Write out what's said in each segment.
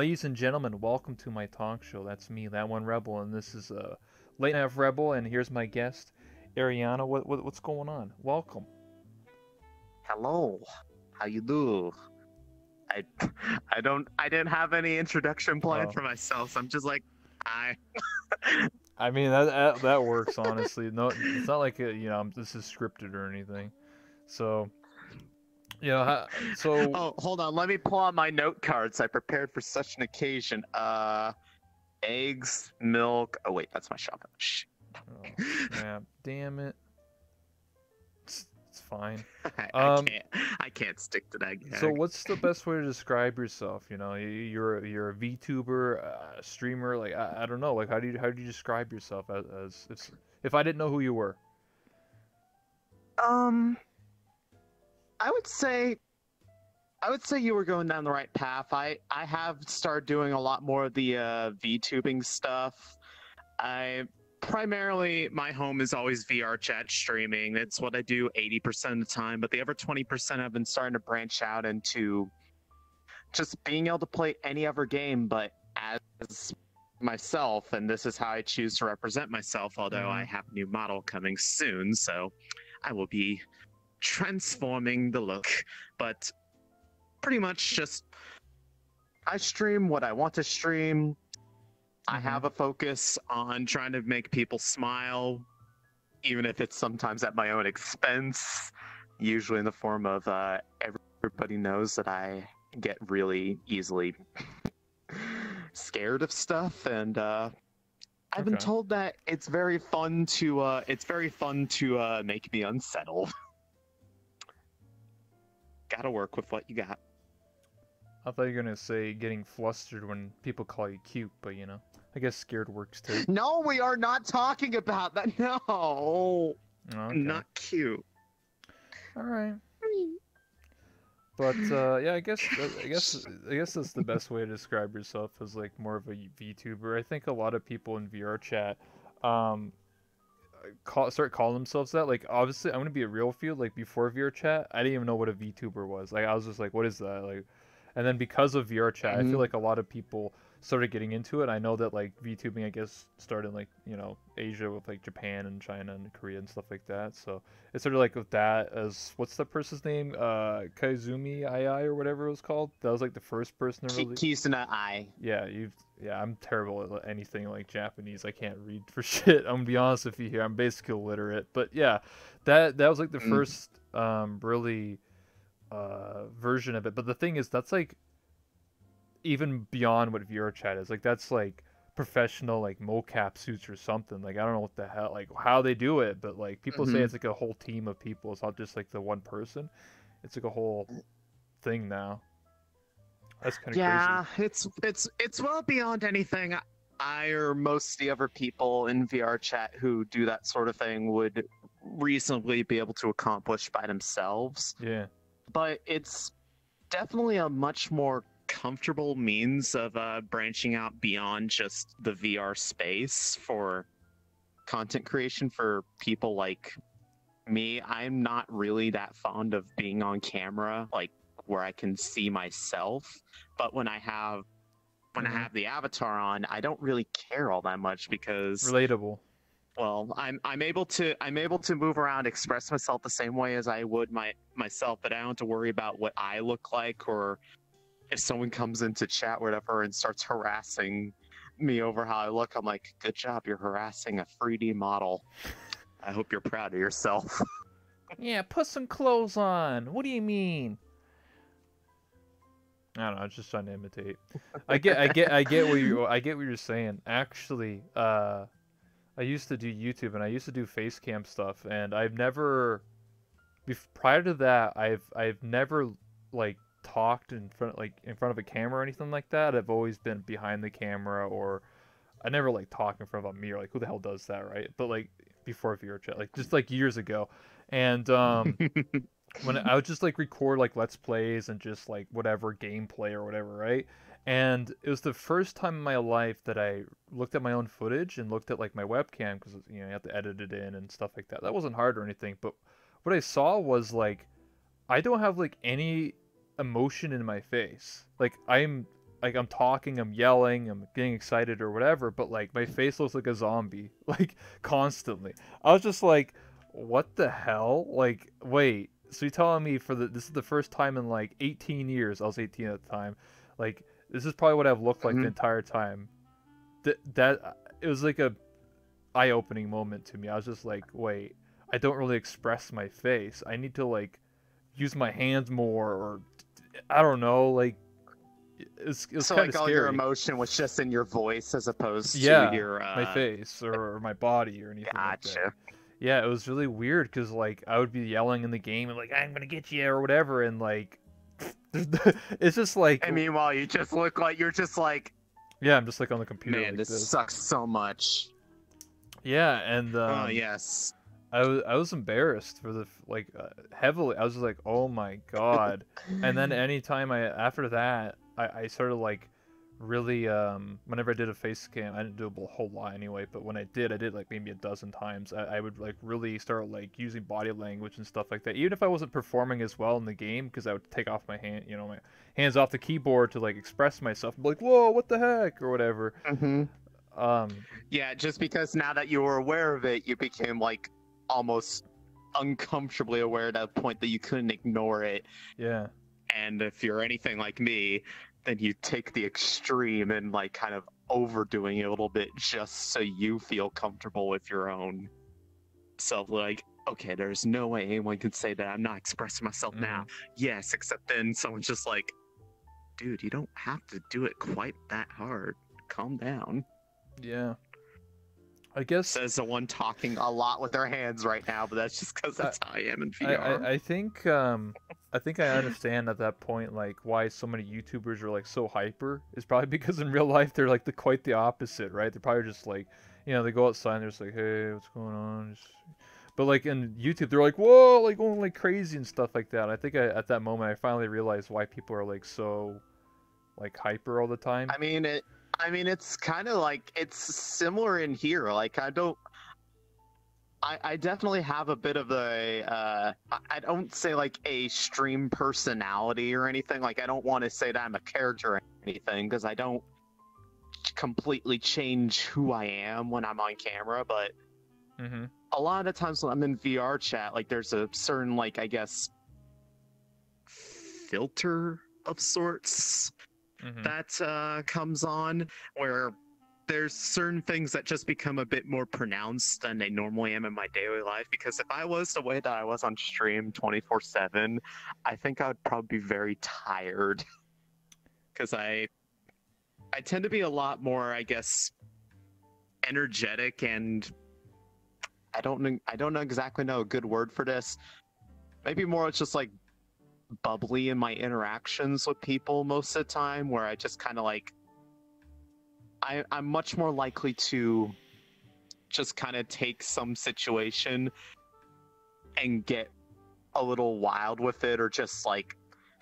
Ladies and gentlemen, welcome to my talk show. That's me, that one rebel, and this is uh, Late Night Rebel, and here's my guest, Ariyana. What, what what's going on? Welcome. Hello, how you do? I I don't I didn't have any introduction planned Oh. for myself. So I'm just like, hi. I mean that that, that works honestly. No, it's not like a, you know this is scripted or anything. So, you know, so Oh, hold on. Let me pull out my note cards I prepared for such an occasion. Uh, eggs, milk. Oh wait, that's my shopping. Shh. oh, yeah, damn it. It's, it's fine. I, Um, I can't. I can't stick to that. Gag. So what's the best way to describe yourself? You know, you- you're you're a VTuber, a streamer. Like I, I don't know. Like how do you how do you describe yourself as, as if if I didn't know who you were? Um, I would say, I would say you were going down the right path. I I have started doing a lot more of the uh, VTubing stuff. I primarily my home is always VR chat streaming. That's what I do 80% of the time. But the other 20% I've been starting to branch out into just being able to play any other game, but as myself, and this is how I choose to represent myself. Although Mhm. I have a new model coming soon, so I will be transforming the look, but pretty much just I stream what I want to stream. I Mhm. have a focus on trying to make people smile, even if it's sometimes at my own expense, usually in the form of uh, everybody knows that I get really easily scared of stuff and uh, I've been told that it's very fun to uh, it's very fun to uh, make me unsettled. Gotta work with what you got. I thought you were gonna say getting flustered when people call you cute, but you know, I guess scared works too. No, we are not talking about that. No, okay. not cute. All right. But uh, yeah, I guess I guess I guess that's the best way to describe yourself as like more of a VTuber. I think a lot of people in VR chat um call start calling themselves that. Like obviously, I'm gonna be a real field. Like before VR chat, I didn't even know what a VTuber was. Like I was just like, what is that? Like, and then because of VR chat, I Mhm. feel like a lot of people started getting into it. I know that like VTubing, I guess, started in, like you know Asia with like Japan and China and Korea and stuff like that. So it's sort of like with that as what's that person's name? Uh, Kaizumi II or whatever it was called. That was like the first person to really. Kizuna AI. Yeah, you've. Yeah, I'm terrible at anything like Japanese. I can't read for shit. I'm gonna be honest with you here. I'm basically illiterate. But yeah, that that was like the Mm. first um really uh version of it. But the thing is, that's like even beyond what VR chat is. Like that's like professional like mocap suits or something. Like I don't know what the hell like how they do it, but like people say Mhm. it's like a whole team of people. It's not just like the one person. It's like a whole thing now. That's kind of Yeah, it's it's it's well beyond anything I or most of the other people in VR chat who do that sort of thing would reasonably be able to accomplish by themselves. Yeah. But it's definitely a much more comfortable means of uh, branching out beyond just the VR space for content creation for people like me. I'm not really that fond of being on camera, like where I can see myself. But when I have when Mhm. I have the avatar on, I don't really care all that much because Relatable. well, I'm I'm able to I'm able to move around, express myself the same way as I would my myself, but I don't have to worry about what I look like or if someone comes into chat whatever and starts harassing me over how I look. I'm like, good job, you're harassing a 3D model. I hope you're proud of yourself. Yeah, put some clothes on. What do you mean? I don't know. I was just trying to imitate. I get, I get, I get what you, I get what you're saying. Actually, uh, I used to do YouTube and I used to do face cam stuff, and I've never, prior to that, I've, I've never like talked in front, like in front of a camera or anything like that. I've always been behind the camera, or I never like talk in front of a mirror. Like, who the hell does that, right? But like before VR chat, like just like years ago, and um when I would just like record like let's plays and just like whatever gameplay or whatever, right? And it was the first time in my life that I looked at my own footage and looked at like my webcam because you know you have to edit it in and stuff like that. That wasn't hard or anything, but what I saw was like I don't have like any emotion in my face. Like I'm like I'm talking, I'm yelling, I'm getting excited or whatever, but like my face looks like a zombie, like constantly. I was just like, what the hell? Like, wait, so you're telling me for the this is the first time in like 18 years, I was 18 at the time, like this is probably what I've looked like Mhm. the entire time. That that it was like a eye-opening moment to me. I was just like, wait, I don't really express my face. I need to like use my hands more, or I don't know, like it's it's so kind like of all scary. your emotion was just in your voice as opposed Yeah, to your uh, my face or, or my body or anything like. Gotcha. Yeah, it was really weird because like I would be yelling in the game and like I'm gonna get you or whatever, and like it's just like And meanwhile, you just look like you're just like, yeah, I'm just like on the computer man, like this, this. sucks so much. Yeah, and um, oh yes. I was I was embarrassed for the like uh, heavily. I was just like, oh my god. and then anytime I after that, I I started like really um whenever I did a face cam, I didn't do a whole lot anyway, but when I did, I did like maybe a dozen times. I, I would like really start like using body language and stuff like that. Even if I wasn't performing as well in the game, because I would take off my hand, you know, my hands off the keyboard to like express myself, be like, whoa, what the heck, or whatever. hmm Um, Yeah, just because now that you were aware of it, you became like almost uncomfortably aware to the point that you couldn't ignore it. yeah. And if you're anything like me, then you take the extreme and like kind of overdoing it a little bit just so you feel comfortable with your own self. Like, okay, there's no way anyone can say that I'm not expressing myself mm-hmm. now. Yes, except then someone's just like, dude, you don't have to do it quite that hard. Calm down. Yeah. I guess Says the one talking a lot with their hands right now, but that's just because that's how I am in I, VR. I, I think um I think I understand at that point like why so many YouTubers are like so hyper is probably because in real life they're like the quite the opposite, right? They're probably just like you know, they go outside and they're just like, Hey, what's going on? Just... But like in YouTube they're like, Whoa, like going like crazy and stuff like that. I think I, at that moment I finally realized why people are like so like hyper all the time. I mean it. I mean it's kind of like it's similar in here. Like I don't. I, I definitely have a bit of a uh, I- don't say like a stream personality or anything. Like I don't want to say that I'm a character or anything because I don't completely change who I am when I'm on camera. But mm-hmm. a lot of times when I'm in VR chat, like there's a certain like I guess filter of sorts Mm-hmm. that uh, comes on where there's certain things that just become a bit more pronounced than they normally am in my daily life because if I was the way that I was on stream 24/7 I think I would probably be very tired cuz I I tend to be a lot more I guess energetic and I don't I don't know exactly know a good word for this maybe more it's just like bubbly in my interactions with people most of the time where I just kind of like I, I'm much more likely to just kind of take some situation and get a little wild with it or just like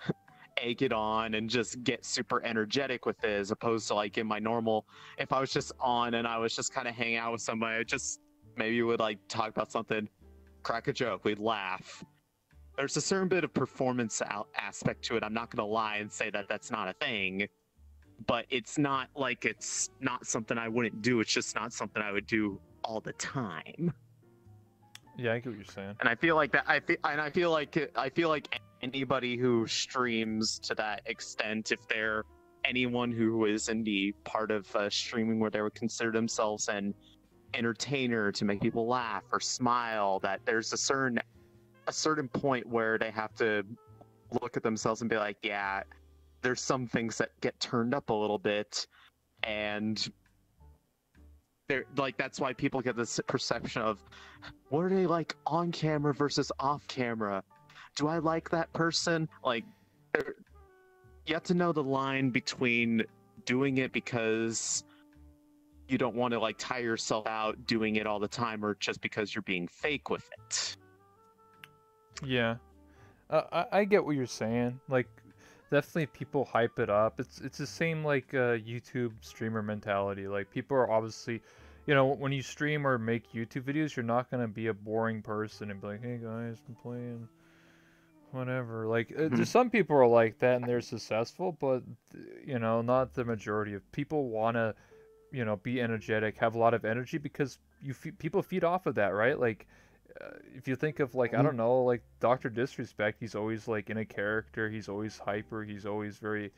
egg it on and just get super energetic with it as opposed to like in my normal if I was just on and I was just kind of hanging out with somebody I just maybe would like talk about something crack a joke we'd laugh there's a certain bit of performance aspect to it. I'm not going to lie and say that that's not a thing, but it's not like it's not something I wouldn't do. It's just not something I would do all the time. Yeah, I get what you're saying. And I feel like that. I feel, and I feel like I feel like anybody who streams to that extent, if they're anyone who is in the part of uh, streaming where they would consider themselves an entertainer to make people laugh or smile, that there's a certain a certain point where they have to look at themselves and be like, yeah, there's some things that get turned up a little bit, and they're like that's why people get this perception of what are they like on camera versus off camera? Do I like that person? Like, you have to know the line between doing it because you don't want to like tire yourself out doing it all the time, or just because you're being fake with it. Yeah, uh, I I get what you're saying. Like, definitely people hype it up. It's it's the same like uh, YouTube streamer mentality. Like people are obviously, you know, when you stream or make YouTube videos, you're not gonna be a boring person and be like, hey guys, I'm playing whatever. Like, uh, Mhm. there's some people are like that and they're successful, but you know, not the majority of people want to, you know, be energetic, have a lot of energy because you fe- people feed off of that, right? Like, uh, if you think of like I don't know, like Doctor Disrespect, he's always like in a character. He's always hyper. He's always very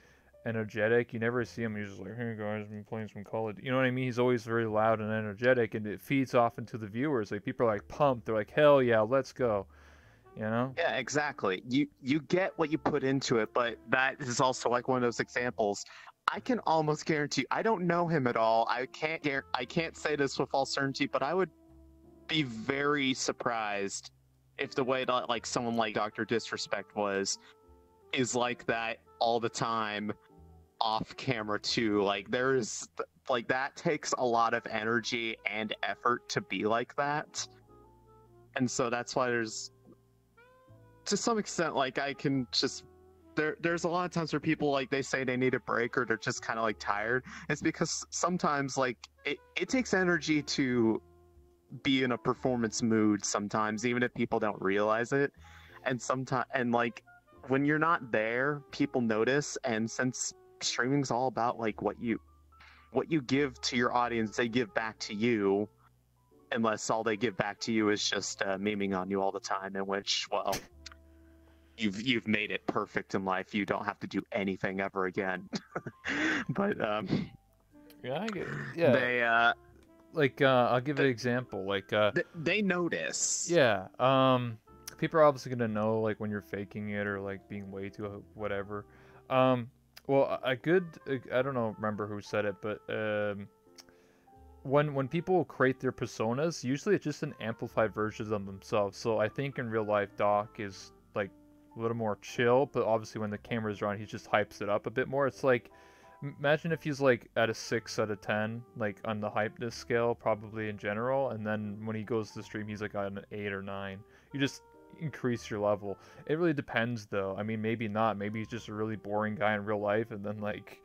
energetic. You never see him. He's just like, "Hey guys, I'm playing some Call of." Duty." You know what I mean? He's always very loud and energetic, and it feeds off into the viewers. Like people are like pumped. They're like, "Hell yeah, let's go!" You know? Yeah, exactly. You you get what you put into it, but that is also like one of those examples. I can almost guarantee. I don't know him at all. I can't I can't say this with all certainty, but I would be very surprised if the way that like someone like Doctor Disrespect was is like that all the time off camera too. Like there's like that takes a lot of energy and effort to be like that. And so that's why there's to some extent like I can just there there's a lot of times where people like they say they need a break or they're just kind of like tired. It's because sometimes like it, it takes energy to be in a performance mood sometimes even if people don't realize it. And sometimes and like when you're not there, people notice and since streaming's all about like what you what you give to your audience, they give back to you unless all they give back to you is just uh, memeing on you all the time in which well you've you've made it perfect in life you don't have to do anything ever again but um Yeah, I get. Yeah, they uh like uh, I'll give an example. Like, uh, th- they notice yeah, um, people are obviously gonna know like when you're faking it or like being way too uh, whatever. Um, well, a- good I don't know remember who said it, but um, when when people create their personas, usually it's just an amplified version of themselves. So I think in real life, Doc is like a little more chill, but obviously when the cameras are on, he just hypes it up a bit more. It's like imagine if he's like at a six out of ten, like on the hypeness scale, probably in general, and then when he goes to the stream, he's like on an eight or nine. You just increase your level. It really depends, though. I mean, maybe not. Maybe he's just a really boring guy in real life, and then like.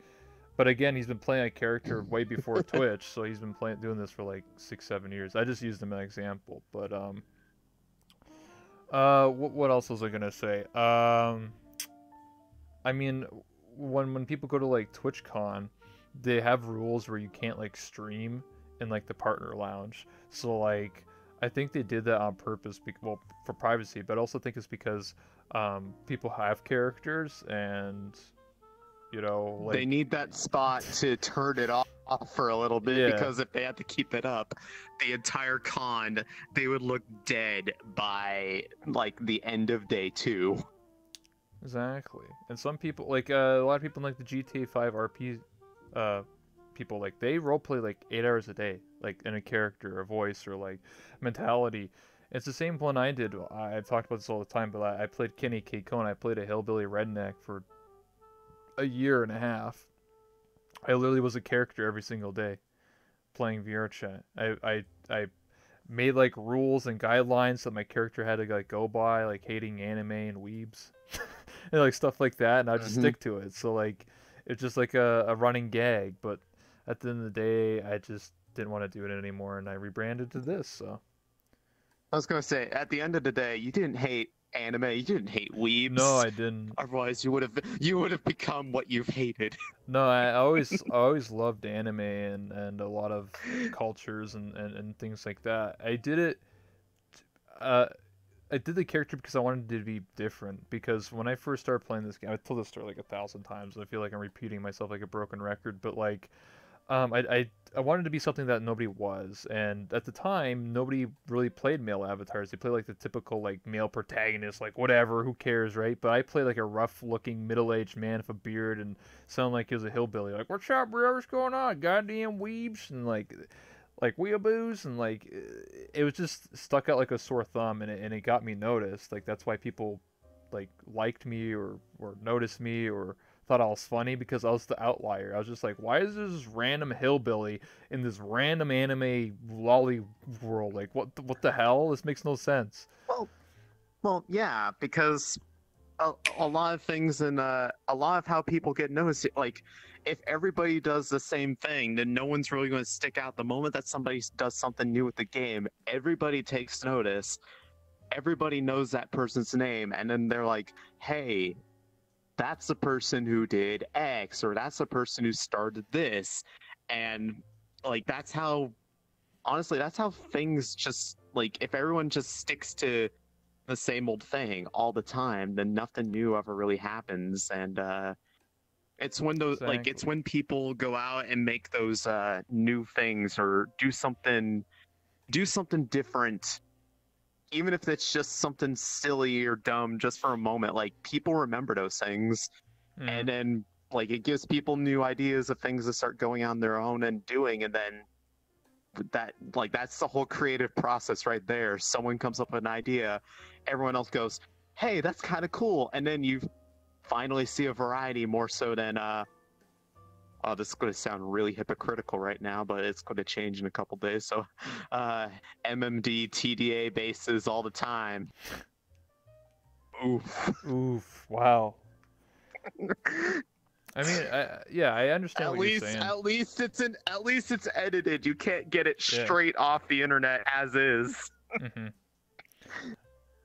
But again, he's been playing a character way before Twitch, so he's been playing doing this for like six, seven years. I just used him as an example, but um. Uh, what, what else was I gonna say? Um, I mean, when when people go to like TwitchCon, they have rules where you can't like stream in like the partner lounge. So like, I think they did that on purpose, bec- well, for privacy, but I also think it's because um people have characters and you know like they need that spot to turn it off for a little bit Yeah. because if they had to keep it up the entire con they would look dead by like the end of day two Exactly. And some people like uh, a lot of people like the GTA 5 RP uh people like they roleplay like 8 hours a day like in a character, a voice or like mentality. It's the same one I did. I, I've talked about this all the time, but I, I played Kenny KKona. I played a hillbilly redneck for a year and a half. I literally was a character every single day playing VR chat. I I I made like rules and guidelines that my character had to like go by, like hating anime and weebs. and like stuff like that, and I just Mhm. stick to it. So like, it's just like a, a running gag. But at the end of the day, I just didn't want to do it anymore, and I rebranded to this. So i was gonna say at the end of the day you didn't hate anime you didn't hate weebs no, I didn't. otherwise you would have you would have become what you've hated No, I always I always loved anime and and a lot of cultures and, and, and things like that. I did it. Uh, I did the character because I wanted it to be different. Because when I first started playing this game, I told this story like a thousand times. and I feel like I'm repeating myself like a broken record. But like, um, I I I wanted to be something that nobody was, and at the time, nobody really played male avatars. They played like the typical like male protagonist, like whatever, who cares, right? But I played like a rough-looking middle-aged man with a beard and sounded like he was a hillbilly. Like, what's up, bro? What's going on? Goddamn weebs and like like weeaboos and like it was just stuck out like a sore thumb and it, and it got me noticed like that's why people like liked me or or noticed me or thought I was funny because I was the outlier. I was just like, why is this random hillbilly in this random anime lolly world? Like, what the, what the hell? This makes no sense. Well, well, yeah, because a, a lot of things and uh, a lot of how people get noticed, like if everybody does the same thing, then no one's really going to stick out. The moment that somebody does something new with the game, everybody takes notice, everybody knows that person's name, and then they're like, "Hey, that's the person who did X, or that's the person who started this," and like that's how, honestly, that's how things just like if everyone just sticks to the same old thing all the time, then nothing new ever really happens, and uh, it's when those like it's when people go out and make those uh, new things or do something, do something different, even if it's just something silly or dumb, just for a moment. Like people remember those things, Mhm. and then like it gives people new ideas of things to start going on their own and doing, and then that like that's the whole creative process right there. Someone comes up with an idea, everyone else goes, "Hey, that's kind of cool," and then you finally see a variety more so than uh. Oh, this is going to sound really hypocritical right now, but it's going to change in a couple days. So, uh, MMD TDA bases all the time. Oof. Oof! Wow. I mean, I, yeah, I understand at what least, you're saying. at least it's in, at least it's edited. You can't get it Yeah. straight off the internet as is. hmm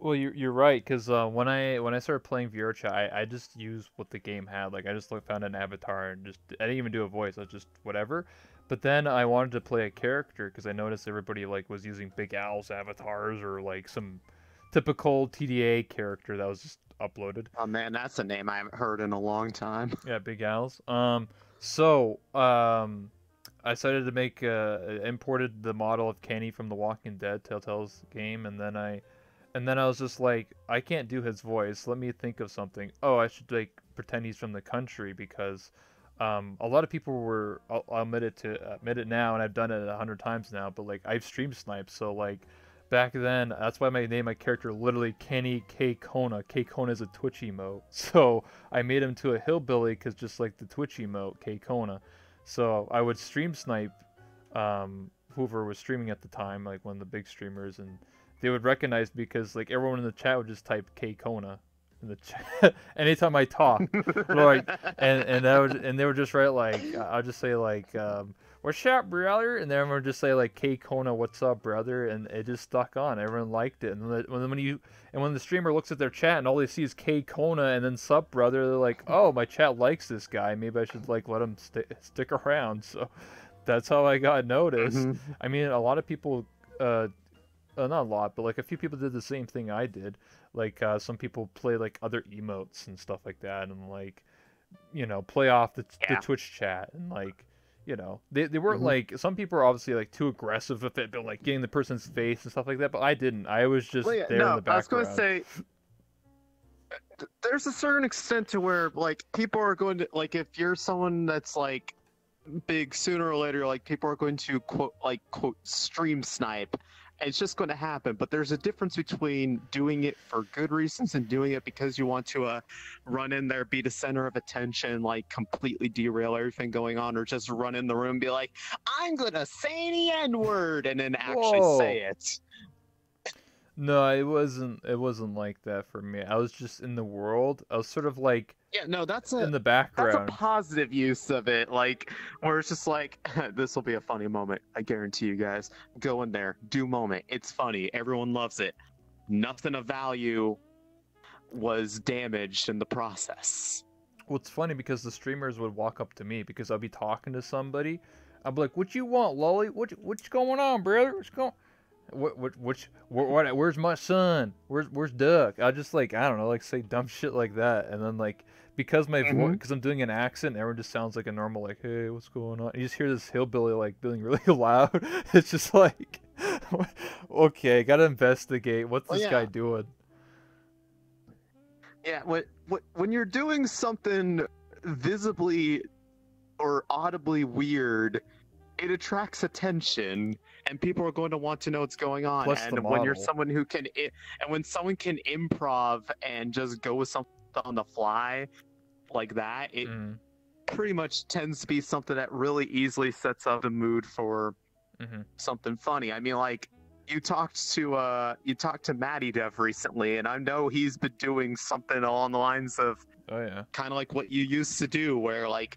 Well, you're you're right because uh, when I when I started playing VRChat, I, I just used what the game had. Like I just looked, found an avatar and just I didn't even do a voice. I was just whatever. But then I wanted to play a character because I noticed everybody like was using Big Al's avatars or like some typical TDA character that was just uploaded. Oh man, that's a name I haven't heard in a long time. Yeah, Big Al's. Um, so um, I decided to make uh, imported the model of Kenny from The Walking Dead Telltale's game, and then I, and then I was just like, I can't do his voice. Let me think of something. Oh, I should like pretend he's from the country because. Um, a lot of people were. I'll, I'll admit it to admit it now, and I've done it a hundred times now. But like, I've stream sniped, so like, back then, that's why I named my character literally Kenny KKona. K Kona is a Twitch emote, so I made him to a hillbilly because just like the Twitch emote, KKona. So I would stream snipe um, whoever was streaming at the time, like one of the big streamers, and they would recognize because like everyone in the chat would just type KKona in the chat anytime I talk, like, and and that would and they would just write like I'll just say like. Um, What's up, brother? And then everyone would just say like, "KKona, what's up, brother?" And it just stuck on. Everyone liked it. And then when when you and when the streamer looks at their chat and all they see is KKona and then sup brother, they're like, "Oh, my chat likes this guy. Maybe I should like let him sti stick around." So that's how I got noticed. Mhm. I mean, a lot of people, uh, uh, not a lot, but like a few people did the same thing I did. Like uh, some people play like other emotes and stuff like that, and like, you know, play off the, Yeah. the Twitch chat and like. You know, they, they weren't Mhm. like some people are obviously like too aggressive with it, but like getting the person's face and stuff like that. But I didn't. I was just Well, yeah, there no, in the background. I was going to say, there's a certain extent to where like people are going to like if you're someone that's like big, sooner or later, like people are going to quote like quote stream snipe. It's just going to happen, but there's a difference between doing it for good reasons and doing it because you want to uh, run in there, be the center of attention, like completely derail everything going on, or just run in the room, and be like, "I'm gonna say the N word," and then actually Whoa. say it. No, it wasn't. It wasn't like that for me. I was just in the world. I was sort of like Yeah, no, that's a in the background. That's a positive use of it, like where it's just like this will be a funny moment. I guarantee you guys. Go in there, do moment. It's funny. Everyone loves it. Nothing of value was damaged in the process. Well, it's funny because the streamers would walk up to me because I'd be talking to somebody. I'd be like, "What you want, Lolly? What what's going on, brother? What's going? What what which where, what, where's my son? Where's where's Duck?" I just like I don't know, like say dumb shit like that, and then like because my voice Mhm. because I'm doing an accent, everyone just sounds like a normal like, "Hey, what's going on?" You just hear this hillbilly like being really loud. It's just like, okay, gotta investigate. What's Well, this guy yeah. doing? Yeah, when- when you're doing something visibly or audibly weird, it attracts attention, and people are going to want to know what's going on. And when you're someone who can, i- and when someone can improv and just go with something on the fly like that, it Mm, pretty much tends to be something that really easily sets up the mood for mhm. something funny. I mean, like you talked to uh you talked to Matty Dev recently, and I know he's been doing something along the lines of Oh yeah. kind of like what you used to do, where like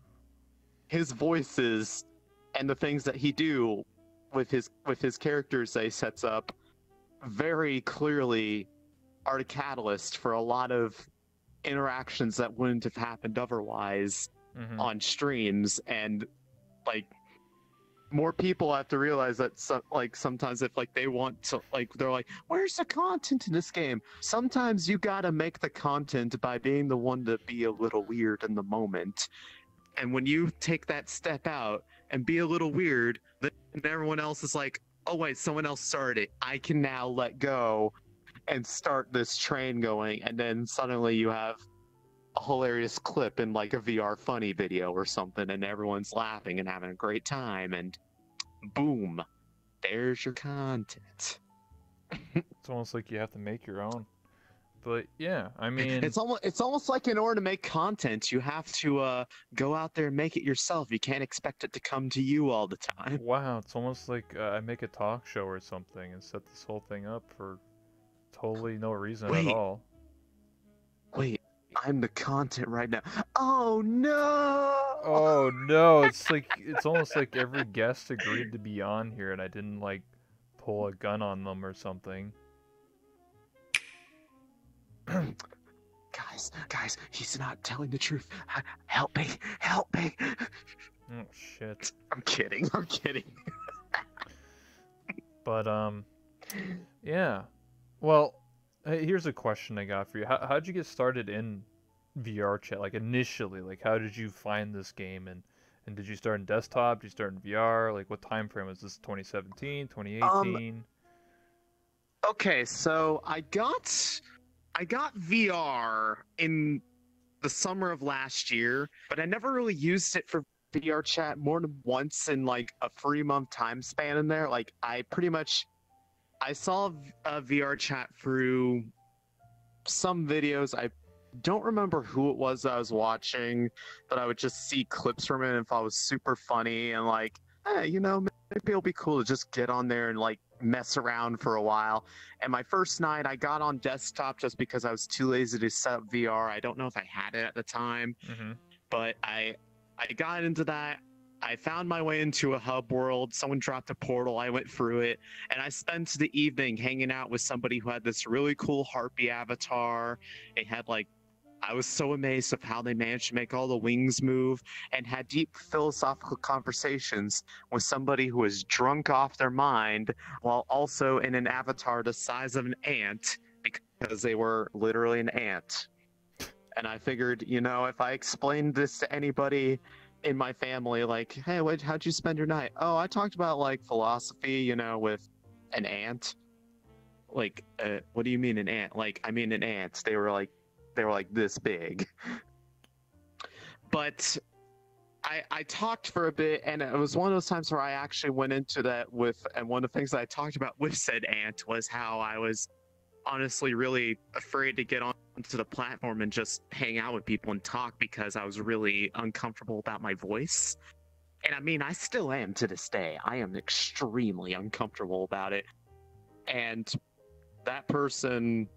his voices and the things that he do with his with his characters that he sets up very clearly are the catalyst for a lot of interactions that wouldn't have happened otherwise Mhm. on streams. And like more people have to realize that some, like sometimes if like they want to like they're like where's the content in this game? Sometimes you gotta make the content by being the one to be a little weird in the moment. And when you take that step out and be a little weird then everyone else is like oh wait someone else started it i can now let go and start this train going and then suddenly you have a hilarious clip in like a VR funny video or something, and everyone's laughing and having a great time, and boom, there's your content. It's almost like you have to make your own. But yeah, I mean, It's almost it's almost like in order to make content, you have to uh, go out there and make it yourself. You can't expect it to come to you all the time. wow, it's almost like uh, I make a talk show or something and set this whole thing up for totally no reason Wait. at all. Wait, I'm the content right now. Oh no! Oh no, it's like it's almost like every guest agreed to be on here and I didn't like pull a gun on them or something. Guys, guys, he's not telling the truth. Help me! Help me! Oh shit. I'm kidding. I'm kidding. But um, yeah. Well, here's a question I got for you. How how'd you get started in VR chat? Like initially, like how did you find this game and and did you start in desktop? Did you start in VR? Like what time frame was this? 2017, 2018? Okay, so I got I got VR in the summer of last year, but I never really used it for VR chat more than once in like a three month time span in there. Like I pretty much I saw a VR chat through some videos. I don't remember who it was that I was watching, but I would just see clips from it and thought it was super funny and like, hey, you know, maybe it'll be cool to just get on there and like mess around for a while. And my first night, I got on desktop just because I was too lazy to set up VR. I don't know if I had it at the time, Mm-hmm. but I I got into that. I found my way into a hub world. Someone dropped a portal. I went through it, and I spent the evening hanging out with somebody who had this really cool harpy avatar. It had like I was so amazed of how they managed to make all the wings move and had deep philosophical conversations with somebody who was drunk off their mind while also in an avatar the size of an ant because they were literally an ant. And I figured, you know, if I explained this to anybody in my family, like, hey, what, how'd you spend your night? Oh, I talked about like philosophy, you know, with an ant. Like, uh, what do you mean an ant? Like, I mean an ant. They were like, they were like this big. But I I talked for a bit, and it was one of those times where I actually went into that with, and one of the things that I talked about with said ant was how I was honestly really afraid to get onto the platform and just hang out with people and talk because I was really uncomfortable about my voice. And I mean, I still am to this day. I am extremely uncomfortable about it. And that person,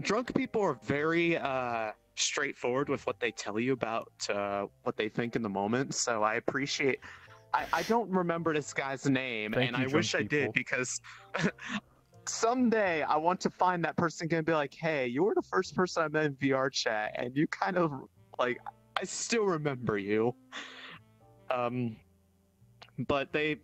drunk people are very uh, straightforward with what they tell you about uh, what they think in the moment. So I appreciate. I, I don't remember this guy's name, Thank and I wish I did because someday I want to find that person gonna be like, "Hey, you were the first person I met in VR chat, and you kind of like I still remember you." Um, but they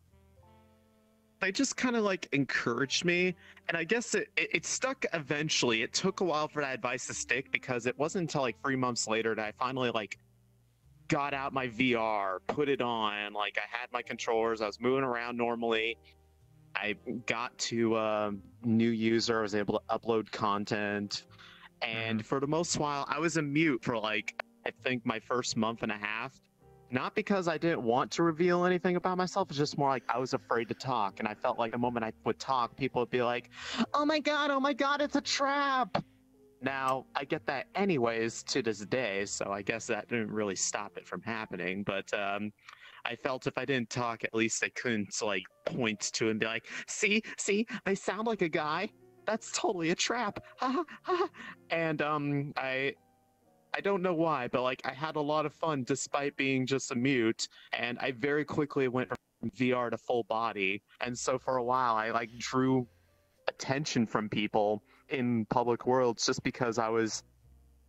they just kind of like encouraged me, and I guess it, it it stuck eventually. It took a while for that advice to stick because it wasn't until like three months later that I finally like got out my VR, put it on, like I had my controllers, I was moving around normally. I got to um, new user, I was able to upload content, and for the most while, I was a mute for like I think my first month and a half. Not because I didn't want to reveal anything about myself, it's just more like I was afraid to talk, and I felt like the moment I would talk, people would be like, "Oh my god, oh my god, it's a trap." Now I get that anyways to this day, so I guess that didn't really stop it from happening. But um, I felt if I didn't talk, at least I couldn't like point to and be like, "See, see, I sound like a guy. That's totally a trap." And um, I, I don't know why, but like I had a lot of fun despite being just a mute, and I very quickly went from VR to full body, and so for a while I like drew attention from people in public worlds just because I was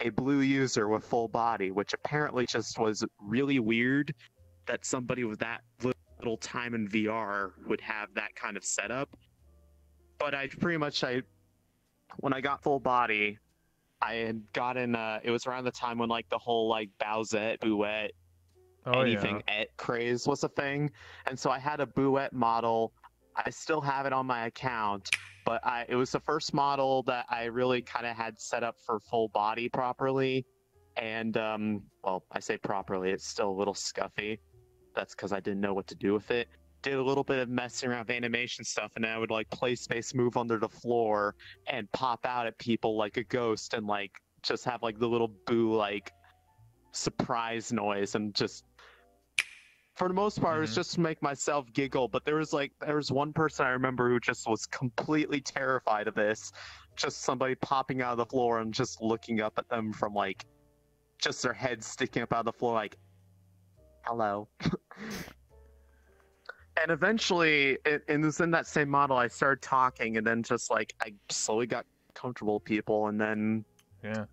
a blue user with full body, which apparently just was really weird that somebody with that little time in VR would have that kind of setup. But I pretty much I when I got full body, I had gotten uh it was around the time when like the whole like Bowsette, Booette, Oh anything et craze was a thing. And so I had a Booette model. I still have it on my account, but I it was the first model that I really kind of had set up for full body properly. And um well, I say properly, it's still a little scuffy. That's because I didn't know what to do with it. Did a little bit of messing around with animation stuff, and then I would like play space move under the floor and pop out at people like a ghost and like just have like the little boo like surprise noise and just for the most part it was Mhm. just to make myself giggle but there was like there was one person i remember who just was completely terrified of this just somebody popping out of the floor and just looking up at them from like just their head sticking up out of the floor like hello and eventually it, it was in that same model i started talking and then just like i slowly got comfortable with people and then Yeah.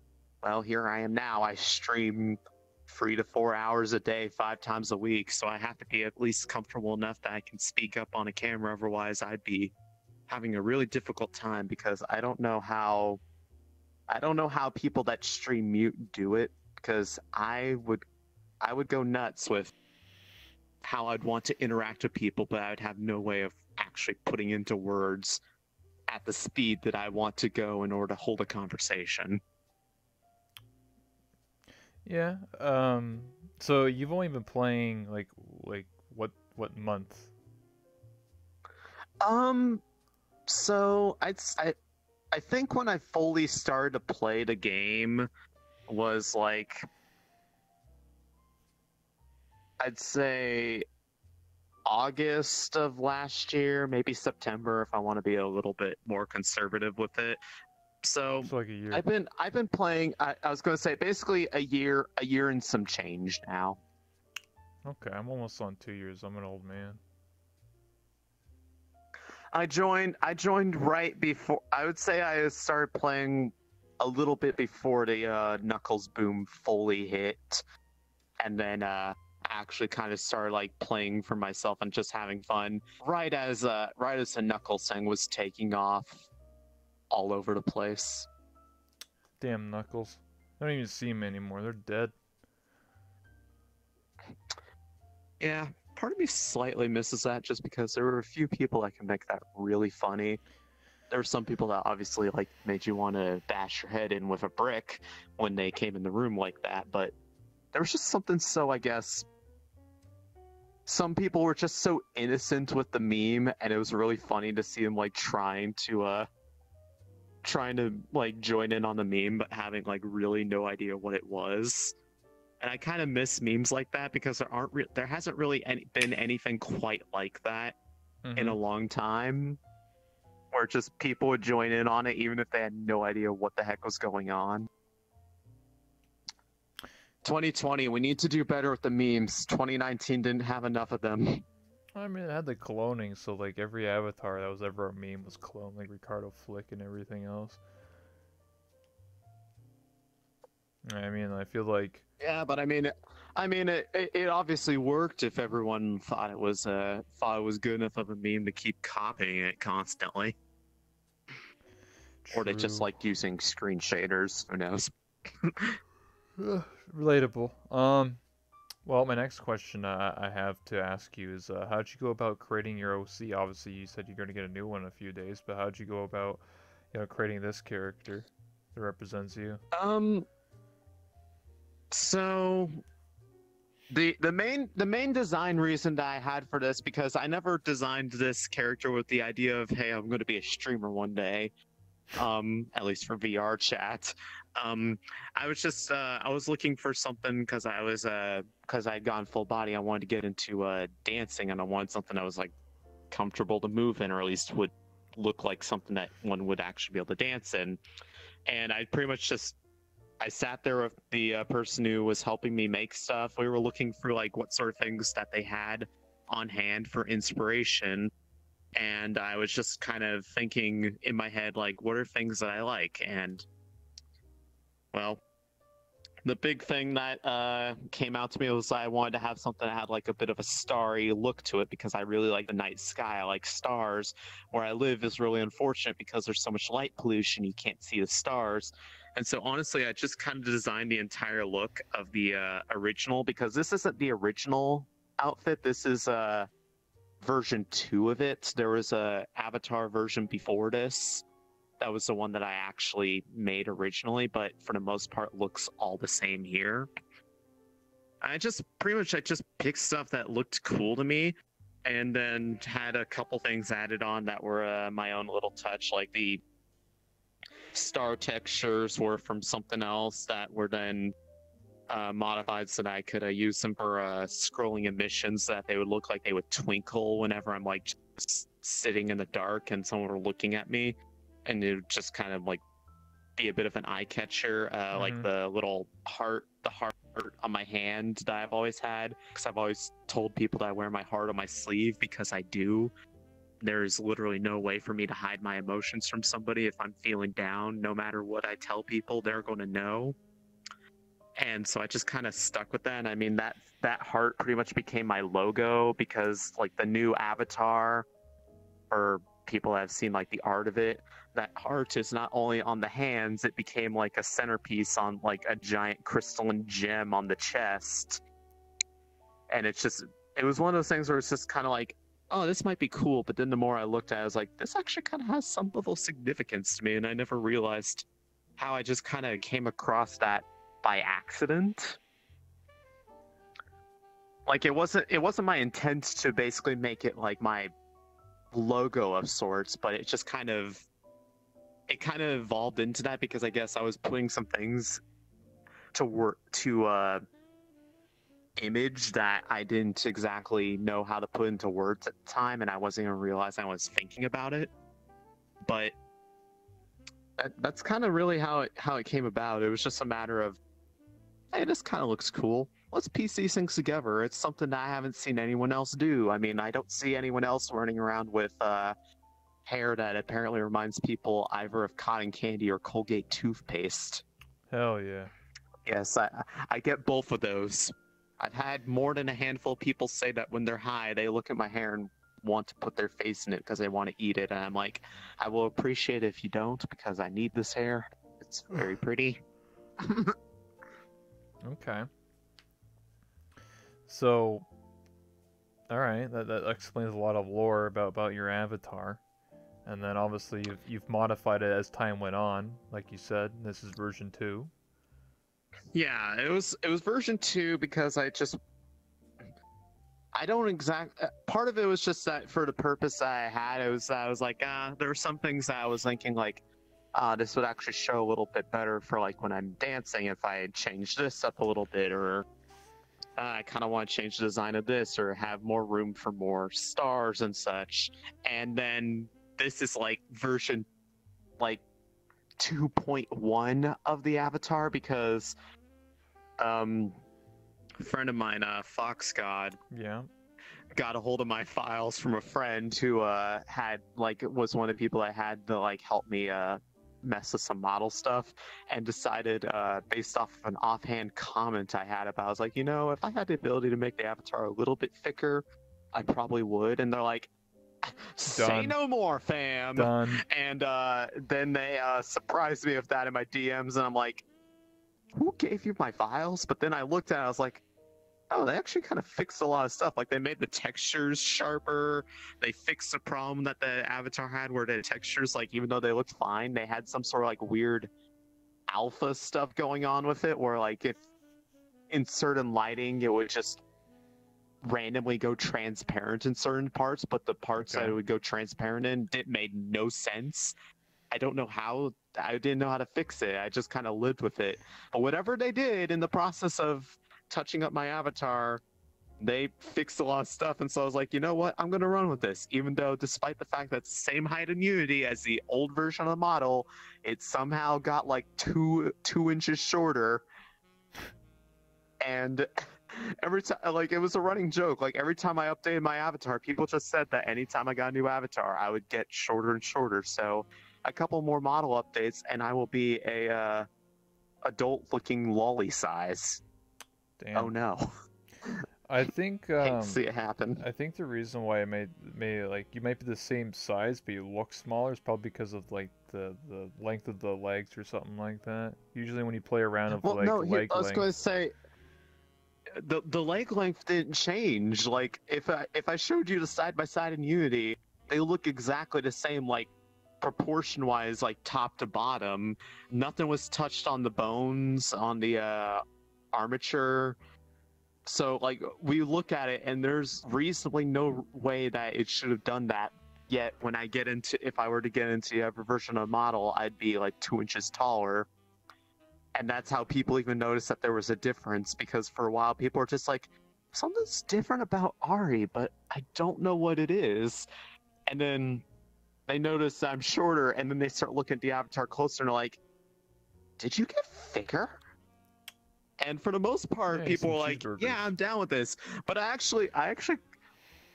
well, here I am now. I stream three to four hours a day, five times a week. So I have to be at least comfortable enough that I can speak up on a camera. Otherwise, I'd be having a really difficult time because I don't know how. I don't know how people that stream mute do it because I would, I would go nuts with how I'd want to interact with people, but I would have no way of actually putting into words at the speed that I want to go in order to hold a conversation. Yeah. Um. So you've only been playing like like what what month? Um, so I'd s- I, I think when I fully started to play the game was like I'd say August of last year, maybe September if I want to be a little bit more conservative with it. So like a year. I've been I've been playing. I, I was going to say basically a year, a year and some change now. Okay, I'm almost on two years. I'm an old man. I joined. I joined right before. I would say I started playing a little bit before the uh, Knuckles boom fully hit, and then uh, actually kind of started like playing for myself and just having fun. Right as uh, right as the Knuckles thing was taking off all over the place. Damn Knuckles. I don't even see them anymore. They're dead. Yeah, part of me slightly misses that just because there were a few people that can make that really funny. There were some people that obviously like made you want to bash your head in with a brick when they came in the room like that, but there was just something so I guess some people were just so innocent with the meme and it was really funny to see them like trying to uh trying to like join in on the meme but having like really no idea what it was and I kind of miss memes like that because there aren't re- there hasn't really any- been anything quite like that in Mhm. a long time, where just people would join in on it even if they had no idea what the heck was going on. 2020, we need to do better with the memes. 2019 didn't have enough of them. I mean, it had the cloning, so like every avatar that was ever a meme was cloned, like Ricardo Flick and everything else. I mean, I feel like Yeah, but I mean, I mean, it, it, obviously worked if everyone thought it was uh thought it was good enough of a meme to keep copying it constantly, or they just like using screen shaders. Who knows? Relatable. Um, well, my next question uh, I have to ask you is, uh, how'd you go about creating your OC? Obviously, you said you're going to get a new one in a few days, but how'd you go about, you know, creating this character that represents you? Um. So the the main the main design reason that I had for this because I never designed this character with the idea of hey I'm going to be a streamer one day, um at least for VR chat. Um, I was just uh, I was looking for something because I was uh because I had gone full body I wanted to get into uh dancing and I wanted something that was like comfortable to move in or at least would look like something that one would actually be able to dance in. And I pretty much just I sat there with the uh, person who was helping me make stuff. We were looking through like what sort of things that they had on hand for inspiration, and I was just kind of thinking in my head, like, what are things that I like? And, well, the big thing that uh, came out to me was I wanted to have something that had like a bit of a starry look to it because I really like the night sky. I like stars. Where I live is really unfortunate because there's so much light pollution, you can't see the stars. And so, honestly, I just kind of designed the entire look of the uh, original because this isn't the original outfit. This is uh, version two of it. There was a Avatar version before this. That was the one that I actually made originally, but for the most part, looks all the same here. I just pretty much I just picked stuff that looked cool to me, and then had a couple things added on that were uh, my own little touch, like the star textures were from something else that were then uh, modified so that I could uh, use them for uh, scrolling emissions so that they would look like they would twinkle whenever I'm like just sitting in the dark and someone were looking at me, and it would just kind of like be a bit of an eye catcher, uh, Mhm. like the little heart, the heart on my hand that I've always had, because I've always told people that I wear my heart on my sleeve because I do. There's literally no way for me to hide my emotions from somebody. If I'm feeling down, no matter what I tell people, they're going to know. And so I just kind of stuck with that. And I mean that that heart pretty much became my logo because like the new avatar, or people have seen like the art of it, that heart is not only on the hands, it became like a centerpiece on like a giant crystalline gem on the chest. And it's just it was one of those things where it's just kind of like, oh, this might be cool, but then the more I looked at it, I was like, this actually kind of has some level significance to me, and I never realized how I just kind of came across that by accident. Like it wasn't it wasn't my intent to basically make it like my logo of sorts, but it just kind of it kind of evolved into that because I guess I was putting some things to work to uh image that I didn't exactly know how to put into words at the time and I wasn't even realizing I was thinking about it. But that, that's kind of really how it how it came about. It was just a matter of hey, this kind of looks cool. Let's piece these things together. It's something that I haven't seen anyone else do. I mean, I don't see anyone else running around with uh, hair that apparently reminds people either of cotton candy or Colgate toothpaste. Hell yeah. Yes, I, I get both of those. I've had more than a handful of people say that when they're high, they look at my hair and want to put their face in it because they want to eat it. And I'm like, I will appreciate it if you don't because I need this hair. It's very pretty. Okay. So, all right, that, that explains a lot of lore about, about your avatar, and then obviously you've you've modified it as time went on, like you said. This is version two. Yeah, it was it was version two because I just I don't exact. uh, Part of it was just that for the purpose that I had, it was I was like, ah, there were some things that I was thinking like, uh, this would actually show a little bit better for like when I'm dancing if I had changed this up a little bit, or uh, I kind of want to change the design of this, or have more room for more stars and such. And then this is like version like 2.1 of the avatar because um a friend of mine uh fox god Yeah. got a hold of my files from a friend who uh had like was one of the people that had to like help me uh mess with some model stuff and decided uh based off of an offhand comment I had about I was like, you know, if I had the ability to make the avatar a little bit thicker, I probably would. And they're like Say Done. no more, fam Done. and uh, then they uh, surprised me with that in my DMs, and I'm like, "Who gave you my files?" But then I looked at, it, I was like, "Oh, they actually kind of fixed a lot of stuff. Like they made the textures sharper. They fixed the problem that the avatar had, where the textures, like even though they looked fine, they had some sort of like weird alpha stuff going on with it, where like if in certain lighting, it would just randomly go transparent in certain parts, but the parts that it would go transparent in it made no sense. I don't know how I didn't know how to fix it. I just kind of lived with it. But whatever they did in the process of touching up my avatar, they fixed a lot of stuff and so I was like, you know what? I'm gonna run with this. Even though despite the fact that same height in Unity as the old version of the model, it somehow got like two two inches shorter. And every time, like it was a running joke. Like every time I updated my avatar, people just said that anytime I got a new avatar, I would get shorter and shorter. So, a couple more model updates, and I will be a uh, adult-looking lolly size. Damn. Oh no! I think um, see it happen. I think the reason why I made may like you might be the same size but you look smaller is probably because of like the the length of the legs or something like that. Usually when you play around with Well, like no, leg I was length, to say the the leg length didn't change. Like if I if I showed you the side by side in Unity, they look exactly the same, like proportion wise, like top to bottom. Nothing was touched on the bones on the uh, armature. So like we look at it, and there's reasonably no way that it should have done that. Yet when I get into, if I were to get into every version of model, I'd be like two inches taller and that's how people even noticed that there was a difference because for a while people were just like something's different about ari but i don't know what it is and then they notice i'm shorter and then they start looking at the avatar closer and they're like did you get thicker and for the most part Yeah, people were like yeah i'm down with this but i actually i actually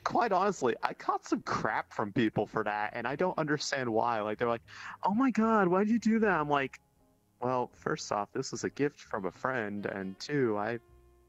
quite honestly i caught some crap from people for that and i don't understand why like they're like oh my god why'd you do that i'm like well, first off, this is a gift from a friend, and two, I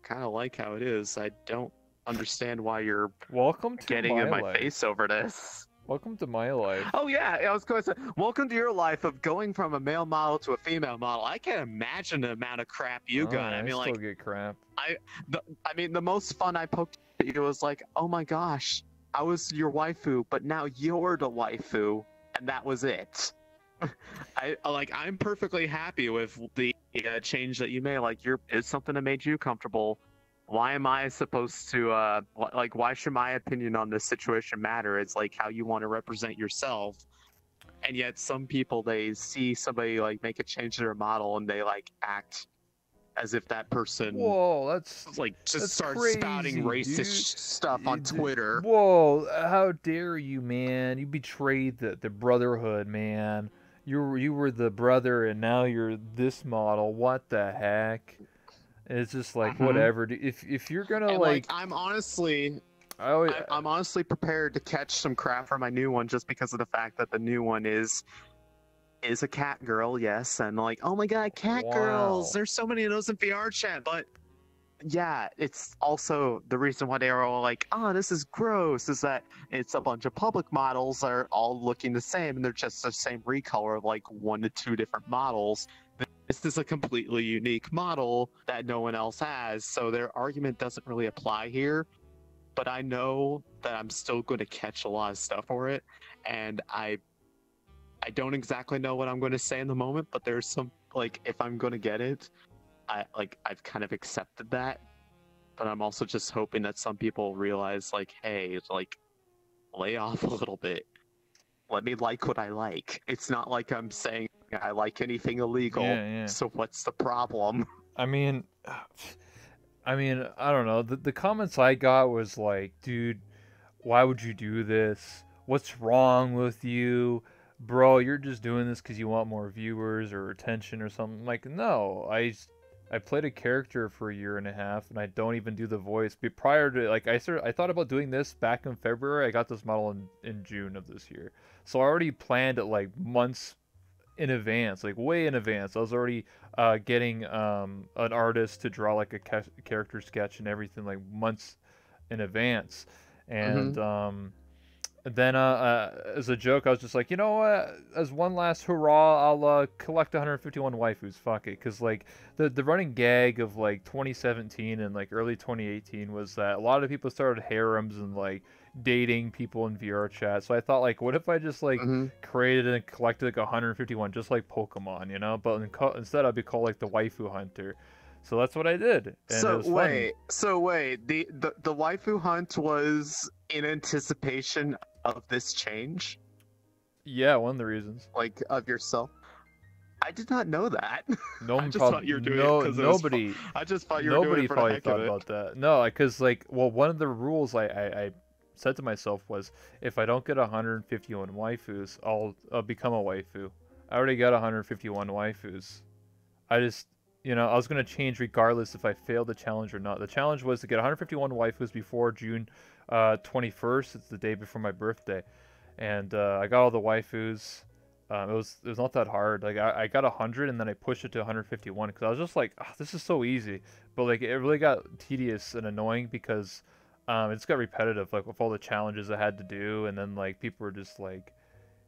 kind of like how it is. I don't understand why you're welcome to getting my, in my life. face over this. Welcome to my life. Oh yeah, I was going to say, welcome to your life of going from a male model to a female model. I can't imagine the amount of crap you Oh, got. I mean, still like, get crap. I, the, I mean, the most fun I poked at you was like, oh my gosh, I was your waifu, but now you're the waifu, and that was it. I like. I'm perfectly happy with the uh, change that you made. Like, you're it's something that made you comfortable. Why am I supposed to uh like? Why should my opinion on this situation matter? It's like how you want to represent yourself. And yet, some people they see somebody like make a change to their model and they like act as if that person Whoa, that's like just That's starts spouting racist dude. stuff on Twitter. Whoa, how dare you, man? You betrayed the, the brotherhood, man. You were, you were the brother and now you're this model. What the heck? It's just like Mhm. whatever. If if you're gonna like, like, I'm honestly, I always, I, I'm honestly prepared to catch some crap for my new one just because of the fact that the new one is is a cat girl, yes, and like, oh my god, cat Wow. girls! There's so many of those in VR chat, but yeah, it's also the reason why they are all like, oh, this is gross, is that it's a bunch of public models that are all looking the same, and they're just the same recolor of like one to two different models. This is a completely unique model that no one else has, so their argument doesn't really apply here. But I know that I'm still going to catch a lot of stuff for it, and I, I don't exactly know what I'm going to say in the moment. But there's some like if I'm going to get it, I like I've kind of accepted that. But I'm also just hoping that some people realize like, hey, like, lay off a little bit. Let me like what I like. It's not like I'm saying I like anything illegal. yeah, yeah. So what's the problem? I mean, I mean, I don't know. The the comments I got was like, dude, why would you do this? What's wrong with you? Bro, you're just doing this because you want more viewers or attention or something. Like, no, I I played a character for a year and a half, and I don't even do the voice. But prior to, like, I started, I thought about doing this back in February. I got this model in, in June of this year, so I already planned it like months in advance, like way in advance. I was already uh, getting um, an artist to draw like a ca- character sketch and everything like months in advance. And um, then uh, uh, as a joke, I was just like, you know what? As one last hurrah, I'll uh, collect 151 waifus. Fuck it, because like the the running gag of like 2017 and like early 2018 was that a lot of people started harems and like dating people in VR chat. So I thought like, what if I just like Mhm. created and collected like 151 just like Pokemon, you know? But in co- instead I'd be called like the waifu hunter. So that's what I did. And it so wait, so wait, the, the the waifu hunt was in anticipation of this change, Yeah, one of the reasons. like of yourself. I did not know that. No one just prob- thought you were doing it no, it nobody I just thought you were doing it for the probably heck thought of it. about that. No, because like, well, one of the rules I, I, I said to myself was if I don't get 151 waifus, I'll, I'll become a waifu. I already got 151 waifus. I just you know, I was gonna change regardless if I failed the challenge or not. The challenge was to get 151 waifus before June uh, 21st. It's the day before my birthday, and uh, I got all the waifus. Um, it was it was not that hard. Like I, I got 100 and then I pushed it to 151 because I was just like, oh, this is so easy. But like it really got tedious and annoying because um, it just got repetitive. Like with all the challenges I had to do, and then like people were just like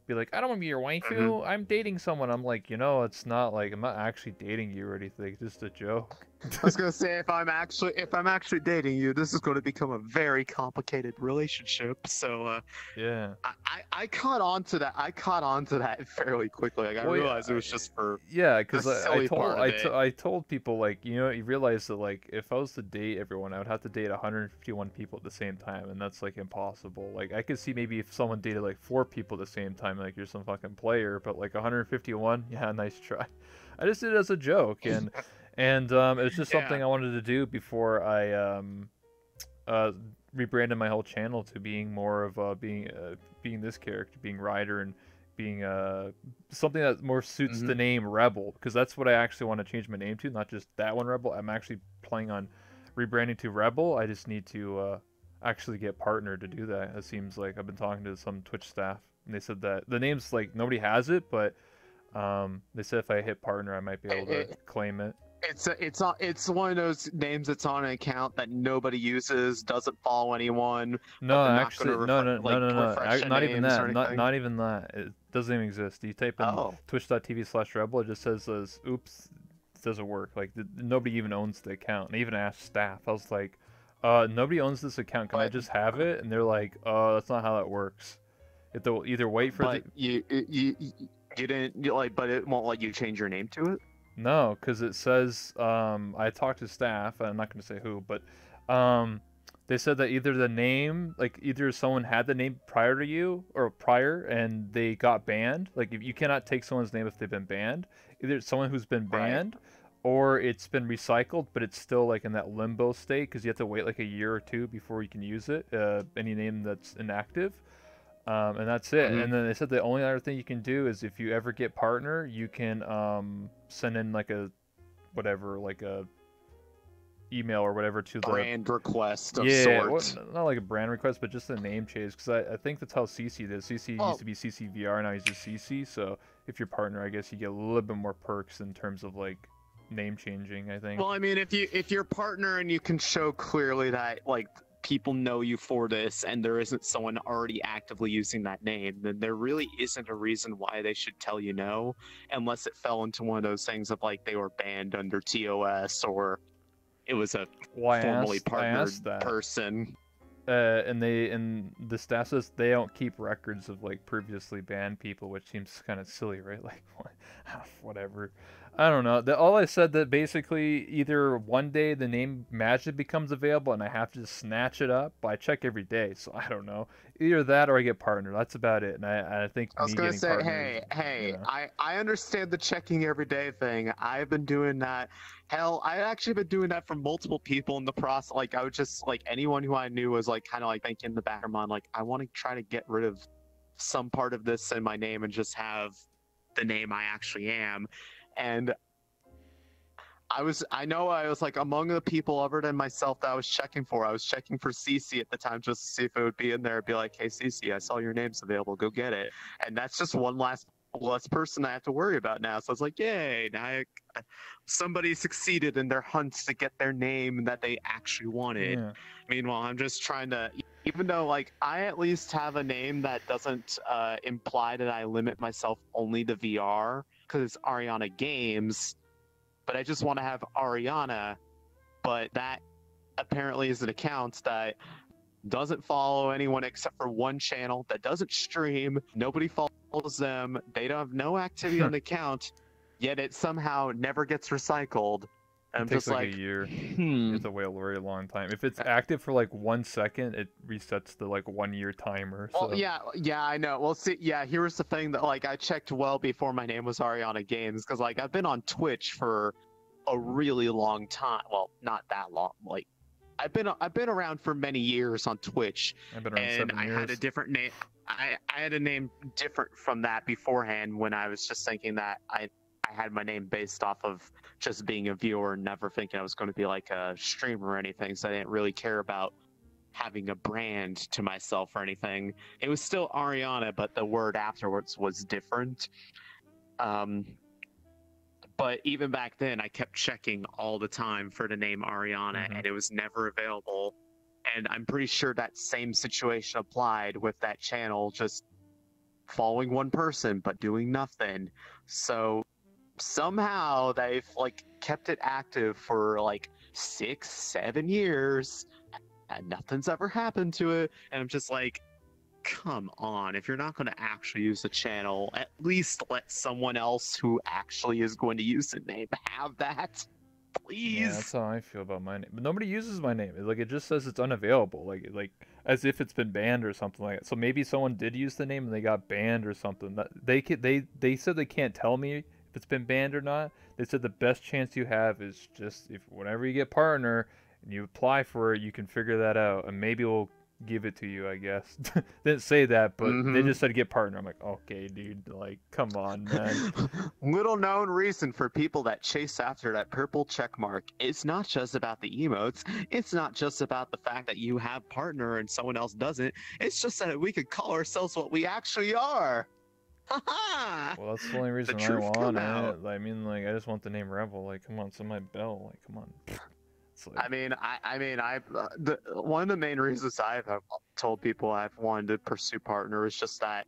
be like, I don't want to be your waifu. Mhm. I'm dating someone. I'm like, you know, it's not like I'm not actually dating you or anything. It's just a joke. I was gonna say if I'm actually if I'm actually dating you, this is going to become a very complicated relationship. So uh, Yeah. I, I I caught on to that. I caught on to that fairly quickly. Like I Well, yeah, realized it was just for Yeah, because I, I told part I, to- I told people like you know you realize that like if I was to date everyone I would have to date 151 people at the same time and that's like impossible. Like I could see maybe if someone dated like four people at the same time like you're some fucking player, but like 151, yeah, nice try. I just did it as a joke and and um, was just something I wanted to do before I um uh rebranded my whole channel to being more of uh being uh, being this character, being Ryder and being uh something that more suits the Mhm. name Rebel because that's what I actually want to change my name to, not just that one Rebel. I'm actually planning on rebranding to Rebel. I just need to uh actually get partner to do that. It seems like I've been talking to some Twitch staff and they said that the name's like nobody has it, but um they said if I hit partner I might be able to claim it. It's a, it's on it's one of those names that's on an account that nobody uses, doesn't follow anyone. No, not actually, no, no, like, no, no, no, not even that. Not, not even that. It doesn't even exist. You type in Oh, twitch.tv slash rebel, it just says, says oops, it doesn't work. Like, nobody even owns the account. And I even asked staff, I was like, uh, nobody owns this account. Can I just have it? And they're like, uh, that's not how that works. Have to either wait for but the. you you you you didn't you, like, but it won't let you change your name to it. No, because it says, um, I talked to staff, I'm not going to say who, but um, they said that either the name, like either someone had the name prior to you or prior and they got banned. Like if you cannot take someone's name if they've been banned, either it's someone who's been banned or it's been recycled, but it's still like in that limbo state because you have to wait like a year or two before you can use it. Uh, any name that's inactive. Um, and that's it. Mhm. And then they said the only other thing you can do is if you ever get partner, you can um, send in like a whatever, like a email or whatever to the Brand request of yeah, sorts. well, not like a brand request, but just a name change. Because I, I think that's how CC did. CC Well- used to be CCVR, and now he's just CC. So if you're partner, I guess you get a little bit more perks in terms of like name changing. I think. Well, I mean, if you if you're partner and you can show clearly that like people know you for this, and there isn't someone already actively using that name, then there really isn't a reason why they should tell you no, unless it fell into one of those things of like they were banned under TOS or it was a Well, formally asked, partnered that. person. uh, and they and the staff says they don't keep records of like previously banned people, which seems kind of silly, right? Like, whatever. I don't know. The, all I said that basically either one day the name Magic becomes available and I have to just snatch it up. But I check every day, so I don't know. Either that or I get partnered. That's about it. And I, I think I was me gonna say, hey, hey, you know. I I understand the checking every day thing. I've been doing that. Hell, I actually been doing that for multiple people in the process. Like I was just like anyone who I knew was like kind of like thinking in the back of my mind, like I want to try to get rid of some part of this in my name and just have the name I actually am. And I was, I know I was like among the people other than myself that I was checking for. I was checking for CC at the time just to see if it would be in there. Be like, hey CC, I saw your name's available. Go get it. And that's just one last less person I have to worry about now. So I was like, yay! Now I, somebody succeeded in their hunts to get their name that they actually wanted. Yeah. Meanwhile, I'm just trying to, even though like I at least have a name that doesn't uh, imply that I limit myself only to VR because it's Ariyana Games, but I just want to have Ariyana. But that apparently is an account that doesn't follow anyone except for one channel that doesn't stream. Nobody follows them. They don't have no activity on the account, yet it somehow never gets recycled. It I'm takes just like, like, a year. hmm. Have to wait a very long time. If it's active for like one second, it resets the like one year timer. So. Well, yeah, yeah, I know. Well, see, yeah, here's the thing that like I checked well before my name was Ariyana Games because like I've been on Twitch for a really long time. Well, not that long. Like I've been I've been around for many years on Twitch, I've been around and I years. had a different name. I I had a name different from that beforehand when I was just thinking that I I had my name based off of just being a viewer and never thinking I was going to be like a streamer or anything. So I didn't really care about having a brand to myself or anything. It was still Ariyana, but the word afterwards was different. Um, but even back then, I kept checking all the time for the name Ariyana, Mhm. and it was never available. And I'm pretty sure that same situation applied with that channel, just following one person but doing nothing. So somehow they've like kept it active for like six, seven years, and nothing's ever happened to it. And I'm just like, come on, if you're not going to actually use the channel, at least let someone else who actually is going to use the name have that. Please. Yeah, that's how I feel about my name. But nobody uses my name. Like it just says it's unavailable. Like like as if it's been banned or something like that. So maybe someone did use the name and they got banned or something. That they can, they they said they can't tell me it's been banned or not. They said the best chance you have is just if whenever you get partner and you apply for it, you can figure that out and maybe we'll give it to you. I guess didn't say that, but they Mhm. just said get partner. I'm like, okay, dude. Like, come on, man. Little known reason for people that chase after that purple check mark. It's not just about the emotes. It's not just about the fact that you have partner and someone else doesn't. It's just that we could call ourselves what we actually are. Well, that's the only reason I want out. it. I mean, like, I just want the name Rebel. Like, come on, on my bell. Like, come on. It's like, I mean, I, I mean, I uh, the one of the main reasons I've told people I've wanted to pursue partner is just that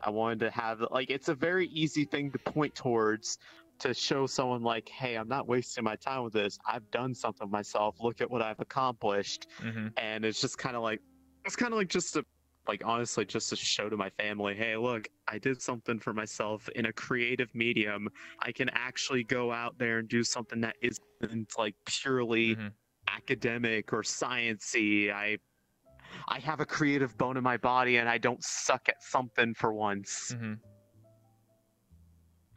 I wanted to have like it's a very easy thing to point towards to show someone like, hey, I'm not wasting my time with this. I've done something myself. Look at what I've accomplished, mhm. and it's just kind of like it's kind of like just a like honestly just to show to my family hey look i did something for myself in a creative medium i can actually go out there and do something that isn't like purely Mhm. academic or sciency i i have a creative bone in my body and i don't suck at something for once Mhm.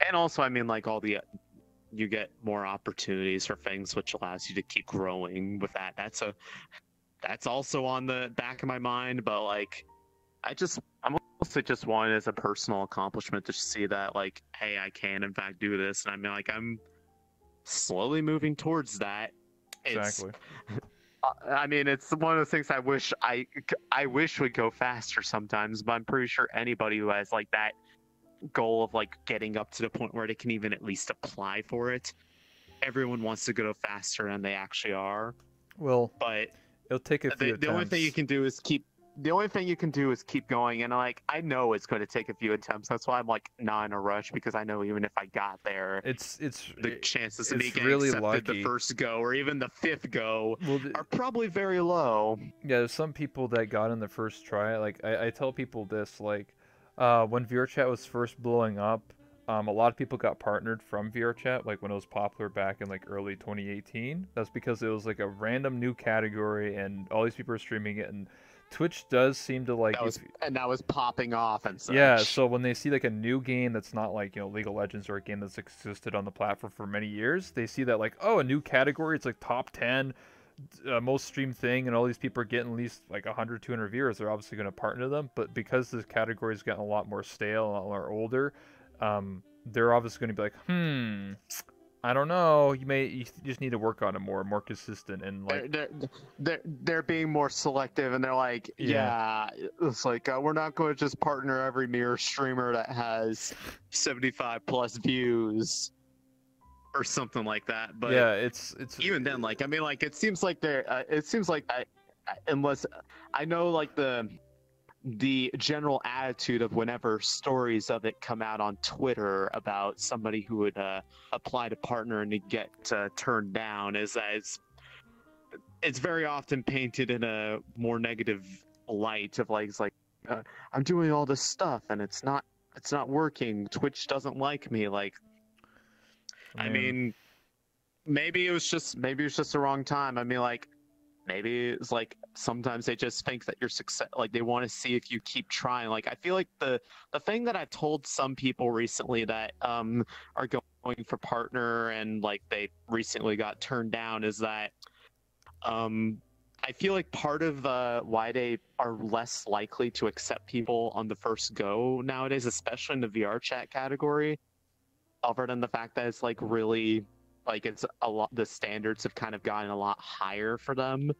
and also i mean like all the you get more opportunities for things which allows you to keep growing with that that's a that's also on the back of my mind but like i just i'm also just wanting as a personal accomplishment to see that like hey i can in fact do this and i mean like i'm slowly moving towards that It's- Exactly. uh, I mean, it's one of the things I wish I I wish would go faster sometimes, but I'm pretty sure anybody who has like that goal of like getting up to the point where they can even at least apply for it, everyone wants to go faster than they actually are. Well, But it'll take a few the only thing you can do is keep. The only thing you can do is keep going, and like I know it's going to take a few attempts. That's why I'm like not in a rush because I know even if I got there, It's it's the chances of me getting really accepted lucky. the first go or even the fifth go well, th- are probably very low. yeah. There's some people that got in the first try. Like I, I tell people this, like, uh, when VRChat was first blowing up, um, a lot of people got partnered from VRChat, like when it was popular back in like early 2018. That's because it was like a random new category, and all these people are streaming it, and Twitch does seem to like that was if- and that was popping off and such. Yeah, so when they see like a new game that's not like, you know, League of Legends or a game that's existed on the platform for many years, they see that like, oh, a new category, it's like top 10 uh, most streamed thing and all these people are getting at least like 100 200 viewers they're obviously going to partner to them but because this category's gotten a lot more stale a lot more older um, they're obviously going to be like hmm i don't know you may you just need to work on it more more consistent and they're, like they're they're they're being more selective and they're like, yeah, Yeah. it's like uh, we're not going to just partner every mirror streamer that has 75 plus views or something like that. But yeah it's it's even then, like I mean, like it seems like they're uh, it seems like I, I, unless I know like the the general attitude of whenever stories of it come out on Twitter about somebody who would uh, apply to partner and get uh, turned down is that it's it's very often painted in a more negative light of like it's like uh, I'm doing all this stuff and it's not it's not working. Twitch doesn't like me. Like I mean, maybe it was just maybe it was just the wrong time. I mean, like maybe it's like sometimes they just think that you're success. Like they want to see if you keep trying. Like I feel like the the thing that I've told some people recently that um are going for partner and like they recently got turned down is that um I feel like part of uh, why they are less likely to accept people on the first go nowadays, especially in the VR chat category, other than the fact that it's like really like it's a lot the standards have kind of gotten a lot higher for them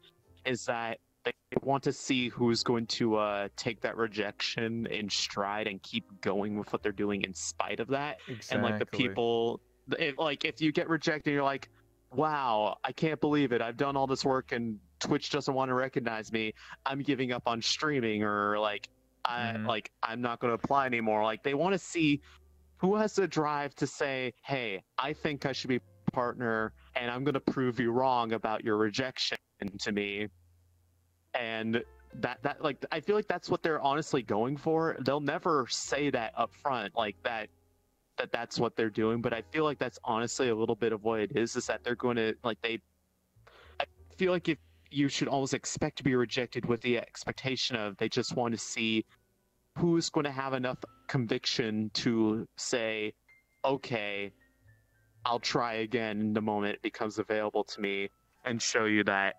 is that they want to see who's going to uh, take that rejection in stride and keep going with what they're doing in spite of that Exactly. and like the people if, like if you get rejected you're like wow i can't believe it i've done all this work and twitch doesn't want to recognize me i'm giving up on streaming or like i Mhm. like i'm not going to apply anymore like they want to see who has the drive to say hey i think i should be partner and i'm going to prove you wrong about your rejection to me. And that that like i feel like that's what they're honestly going for. They'll never say that up front like that that that's what they're doing but i feel like that's honestly a little bit of what it is is that they're going to like they i feel like if you should almost expect to be rejected with the expectation of they just want to see who's going to have enough conviction to say okay i'll try again the moment it becomes available to me and show you that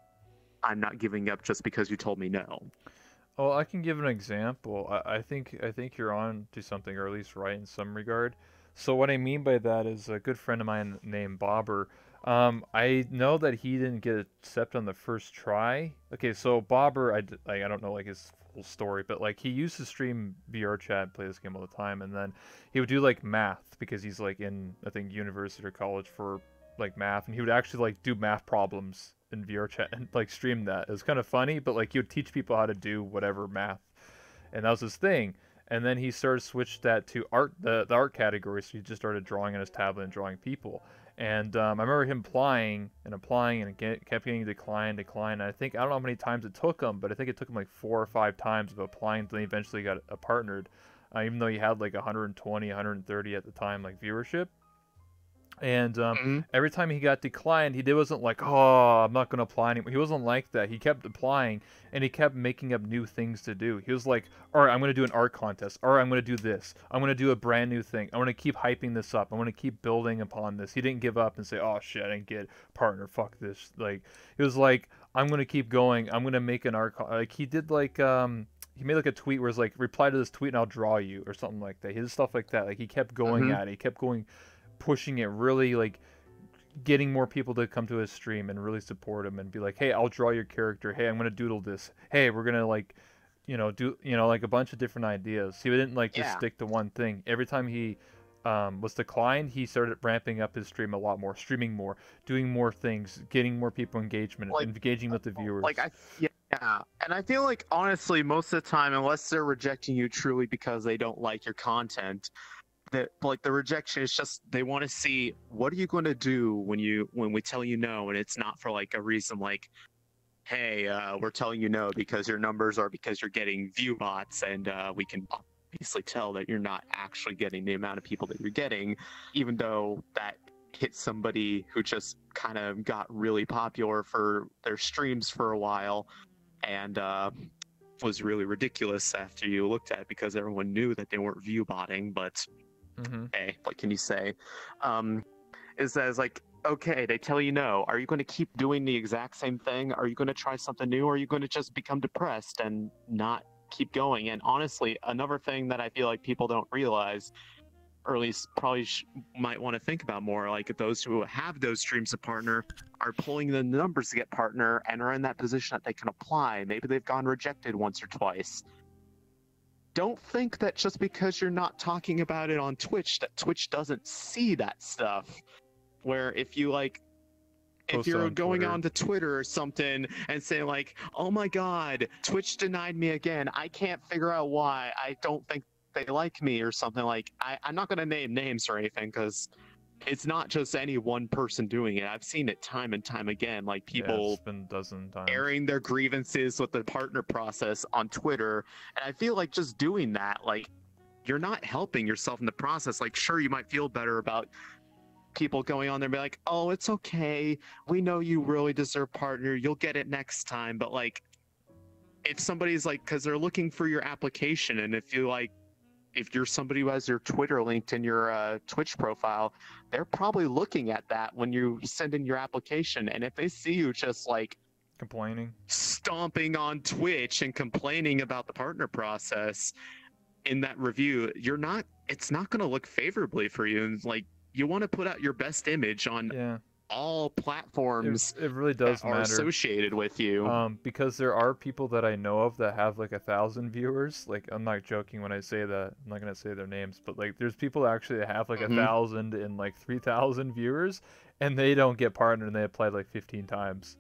i'm not giving up just because you told me no Well, I can give an example. I, I think I think you're on to something, or at least right in some regard. So what I mean by that is a good friend of mine named Bobber. Um, I know that he didn't get accepted on the first try. Okay, so Bobber, I, like, I don't know like his full story, but like he used to stream VR chat, play this game all the time, and then he would do like math because he's like in I think university or college for like math, and he would actually like do math problems in VR chat and like stream that. It was kind of funny, but like he would teach people how to do whatever math, and that was his thing. And then he started switched that to art, the, the art category. So he just started drawing on his tablet and drawing people. And um, I remember him applying and applying and get, kept getting declined, declined. And I think I don't know how many times it took him, but I think it took him like four or five times of applying until he eventually got a partnered. Uh, even though he had like 120, 130 at the time, like viewership. And um, Mhm. every time he got declined, he did wasn't like, "Oh, I'm not going to apply anymore." He wasn't like that. He kept applying, and he kept making up new things to do. He was like, "All right, I'm going to do an art contest. All right, I'm going to do this. I'm going to do a brand new thing. I'm going to keep hyping this up. I'm going to keep building upon this." He didn't give up and say, "Oh shit, I didn't get partner. Fuck this." Like he was like, "I'm going to keep going. I'm going to make an art." Co-. Like he did like um. He made like a tweet where it's like, reply to this tweet and I'll draw you or something like that. He did stuff like that. Like he kept going Mhm. at it. He kept going, pushing it really like getting more people to come to his stream and really support him and be like, "Hey, I'll draw your character. Hey, I'm gonna doodle this. Hey, we're gonna like, you know, do you know like a bunch of different ideas." He didn't like just Yeah. stick to one thing. Every time he um, was declined, he started ramping up his stream a lot more, streaming more, doing more things, getting more people engagement, Like- engaging with the viewers. Like I yeah, and I feel like honestly, most of the time, unless they're rejecting you truly because they don't like your content, that like the rejection is just they want to see what are you going to do when you when we tell you no, and it's not for like a reason like, hey, uh, we're telling you no because your numbers are because you're getting view bots, and uh, we can obviously tell that you're not actually getting the amount of people that you're getting, even though that hit somebody who just kind of got really popular for their streams for a while and uh, was really ridiculous after you looked at it because everyone knew that they weren't view botting but hmm hey what can you say? Um, that it's like okay they tell you no. Are you going to keep doing the exact same thing? Are you going to try something new? Or are you going to just become depressed and not keep going? And honestly another thing that i feel like people don't realize or at least probably sh- might want to think about more like those who have those dreams of partner are pulling the numbers to get partner and are in that position that they can apply. Maybe they've gone rejected once or twice don't think that just because you're not talking about it on twitch that twitch doesn't see that stuff where if you like if Post you're on going Twitter. on to Twitter or something and saying like, "Oh my God, Twitch denied me again. I can't figure out why. I don't think they like me or something like." I, I'm not gonna name names or anything because it's not just any one person doing it. I've seen it time and time again. Like Yeah, people it's been a dozen times. airing their grievances with the partner process on Twitter. And I feel like just doing that, like, you're not helping yourself in the process. Like, sure, you might feel better about people going on there and be like, oh, it's okay. We know you really deserve partner. You'll get it next time. But, like, if somebody's like, because they're looking for your application, and if you like, if you're somebody who has your Twitter linked in your uh, Twitch profile, they're probably looking at that when you send in your application. And if they see you just like Complaining. stomping on Twitch and complaining about the partner process in that review, you're not it's not going to look favorably for you and like you want to put out your best image on Yeah. All platforms it really that does are matter. associated with you. Um, because there are people that I know of that have like a thousand viewers. Like I'm not joking when I say that. I'm not gonna say their names, but like there's people actually that have like a Mhm. thousand and like three thousand viewers, and they don't get partnered, and they applied like 15 times.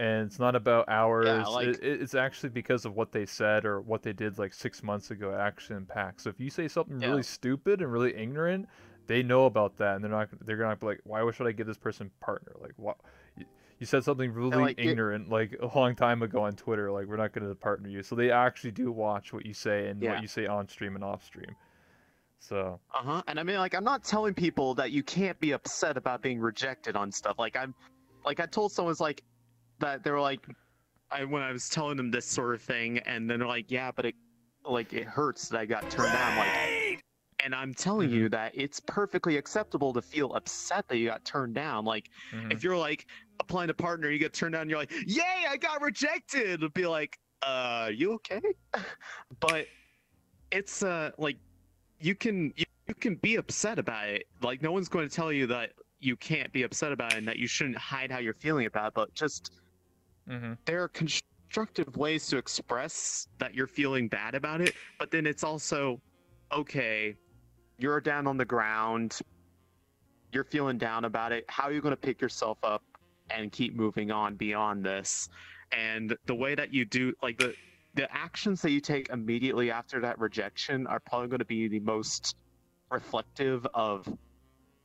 And it's not about hours. Yeah, like- it, it- it's actually because of what they said or what they did like six months ago. Action actually impacts. So if you say something Yeah. really stupid and really ignorant, they know about that, and they're not. They're gonna be like, "Why should I give this person partner? Like, what? You said something really like, ignorant like a long time ago on Twitter. Like, we're not gonna partner you." So they actually do watch what you say and Yeah. what you say on stream and off stream. So Uh huh. And I mean, like, I'm not telling people that you can't be upset about being rejected on stuff. Like, I'm, like, I told someone's like that they were like, I when I was telling them this sort of thing, and then they're like, yeah, but it, like, it hurts that I got turned down. Like, and I'm telling you that it's perfectly acceptable to feel upset that you got turned down. Like, mhm. if you're like applying to partner, you get turned down, you're like, yay, I got rejected. It'd be like, uh, you okay? but it's uh like you can you, you can be upset about it. Like no one's going to tell you that you can't be upset about it and that you shouldn't hide how you're feeling about it, but just Mhm. there are constructive ways to express that you're feeling bad about it, but then it's also okay, you're down on the ground, you're feeling down about it. How are you going to pick yourself up and keep moving on beyond this? And the way that you do, like the the actions that you take immediately after that rejection are probably going to be the most reflective of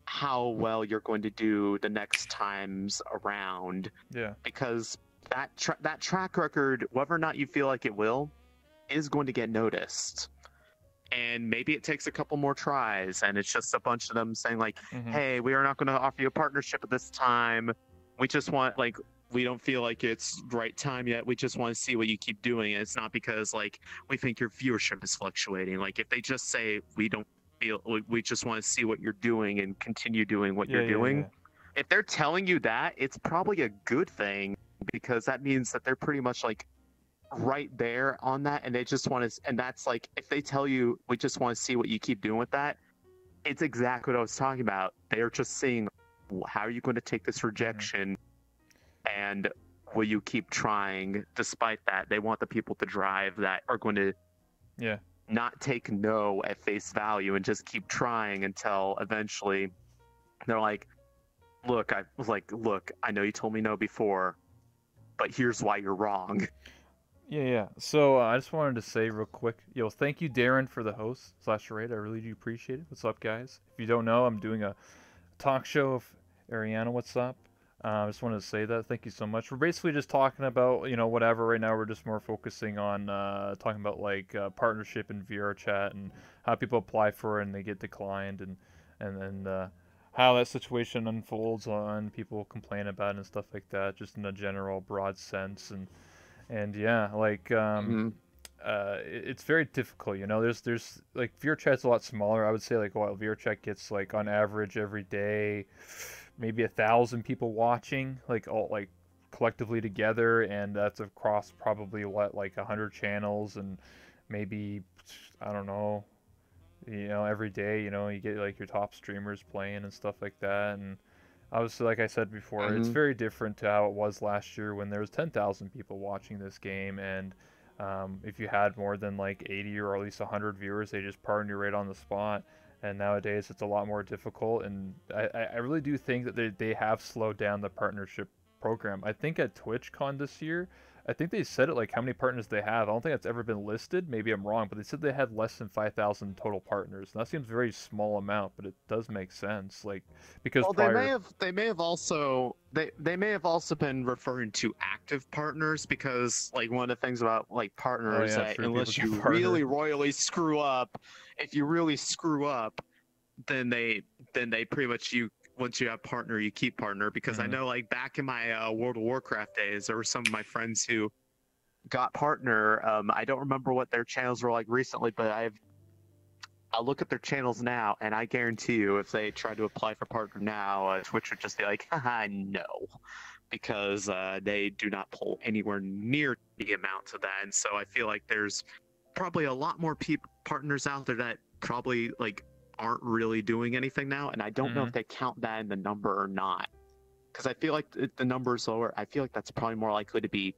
how well you're going to do the next times around yeah, because that tra- that track record, whether or not you feel like it will, is going to get noticed. And maybe it takes a couple more tries, and it's just a bunch of them saying like, mhm. "Hey, we are not going to offer you a partnership at this time. We just want like." We don't feel like it's right time yet. We just want to see what you keep doing. And it's not because like we think your viewership is fluctuating. Like if they just say we don't feel, we- we just want to see what you're doing and continue doing what Yeah, you're yeah, doing yeah. if they're telling you that, it's probably a good thing because that means that they're pretty much like right there on that, and they just want to. And that's like if they tell you, we just want to see what you keep doing with that. It's exactly what I was talking about. They're just seeing how are you going to take this rejection, and will you keep trying despite that? They want the people to drive that are going to Yeah. not take no at face value and just keep trying until eventually they're like, look, I was like, look, I know you told me no before, but here's why you're wrong. Yeah, yeah. So uh, I just wanted to say real quick, yo, thank you, Darren, for the host slash raid. I really do appreciate it. What's up, guys? If you don't know, I'm doing a talk show of Ariyana. What's up? Uh, I just wanted to say that. Thank you so much. We're basically just talking about you know whatever. Right now, we're just more focusing on uh, talking about like uh, partnership and VR chat and how people apply for it and they get declined and and then uh, how that situation unfolds on people complain about and stuff like that. Just in a general broad sense and and yeah, like um, uh, it- it's very difficult. You know, there's there's like VRChat's a lot smaller. I would say like well, VRChat gets like on average every day, maybe a thousand people watching, like all like collectively together, and that's across probably what like a hundred channels and maybe I don't know. You know, every day, you know, you get like your top streamers playing and stuff like that, and obviously, like I said before, it's Mhm. very different to how it was last year when there was 10,000 people watching this game, and um, if you had more than like 80 or at least 100 viewers, they just partner you right on the spot. And nowadays, it's a lot more difficult, and I, I I really do think that they, they have slowed down the partnership program. I think at TwitchCon this year, I think they said it like how many partners they have. I don't think that's ever been listed. Maybe I'm wrong, but they said they had less than 5,000 total partners. And that seems a very small amount, but it does make sense. Like because Well, prior, they may have they may have also they they may have also been referring to active partners because like one of the things about like partners Oh, yeah, that unless you partner. really royally screw up, if you really screw up, then they then they pretty much you once you have partner you keep partner because I Mhm. know like back in my uh, World of Warcraft days there were some of my friends who got partner. Um, I don't remember what their channels were like recently, but I've I'll look at their channels now, and I guarantee you, if they tried to apply for partner now, uh, Twitch would just be like, haha, no, because uh, they do not pull anywhere near the amount of that. And so I feel like there's probably a lot more peop partners out there that probably like aren't really doing anything now, and I don't know Mhm. if they count that in the number or not. because I feel like the, number is lower. I feel like that's probably more likely to be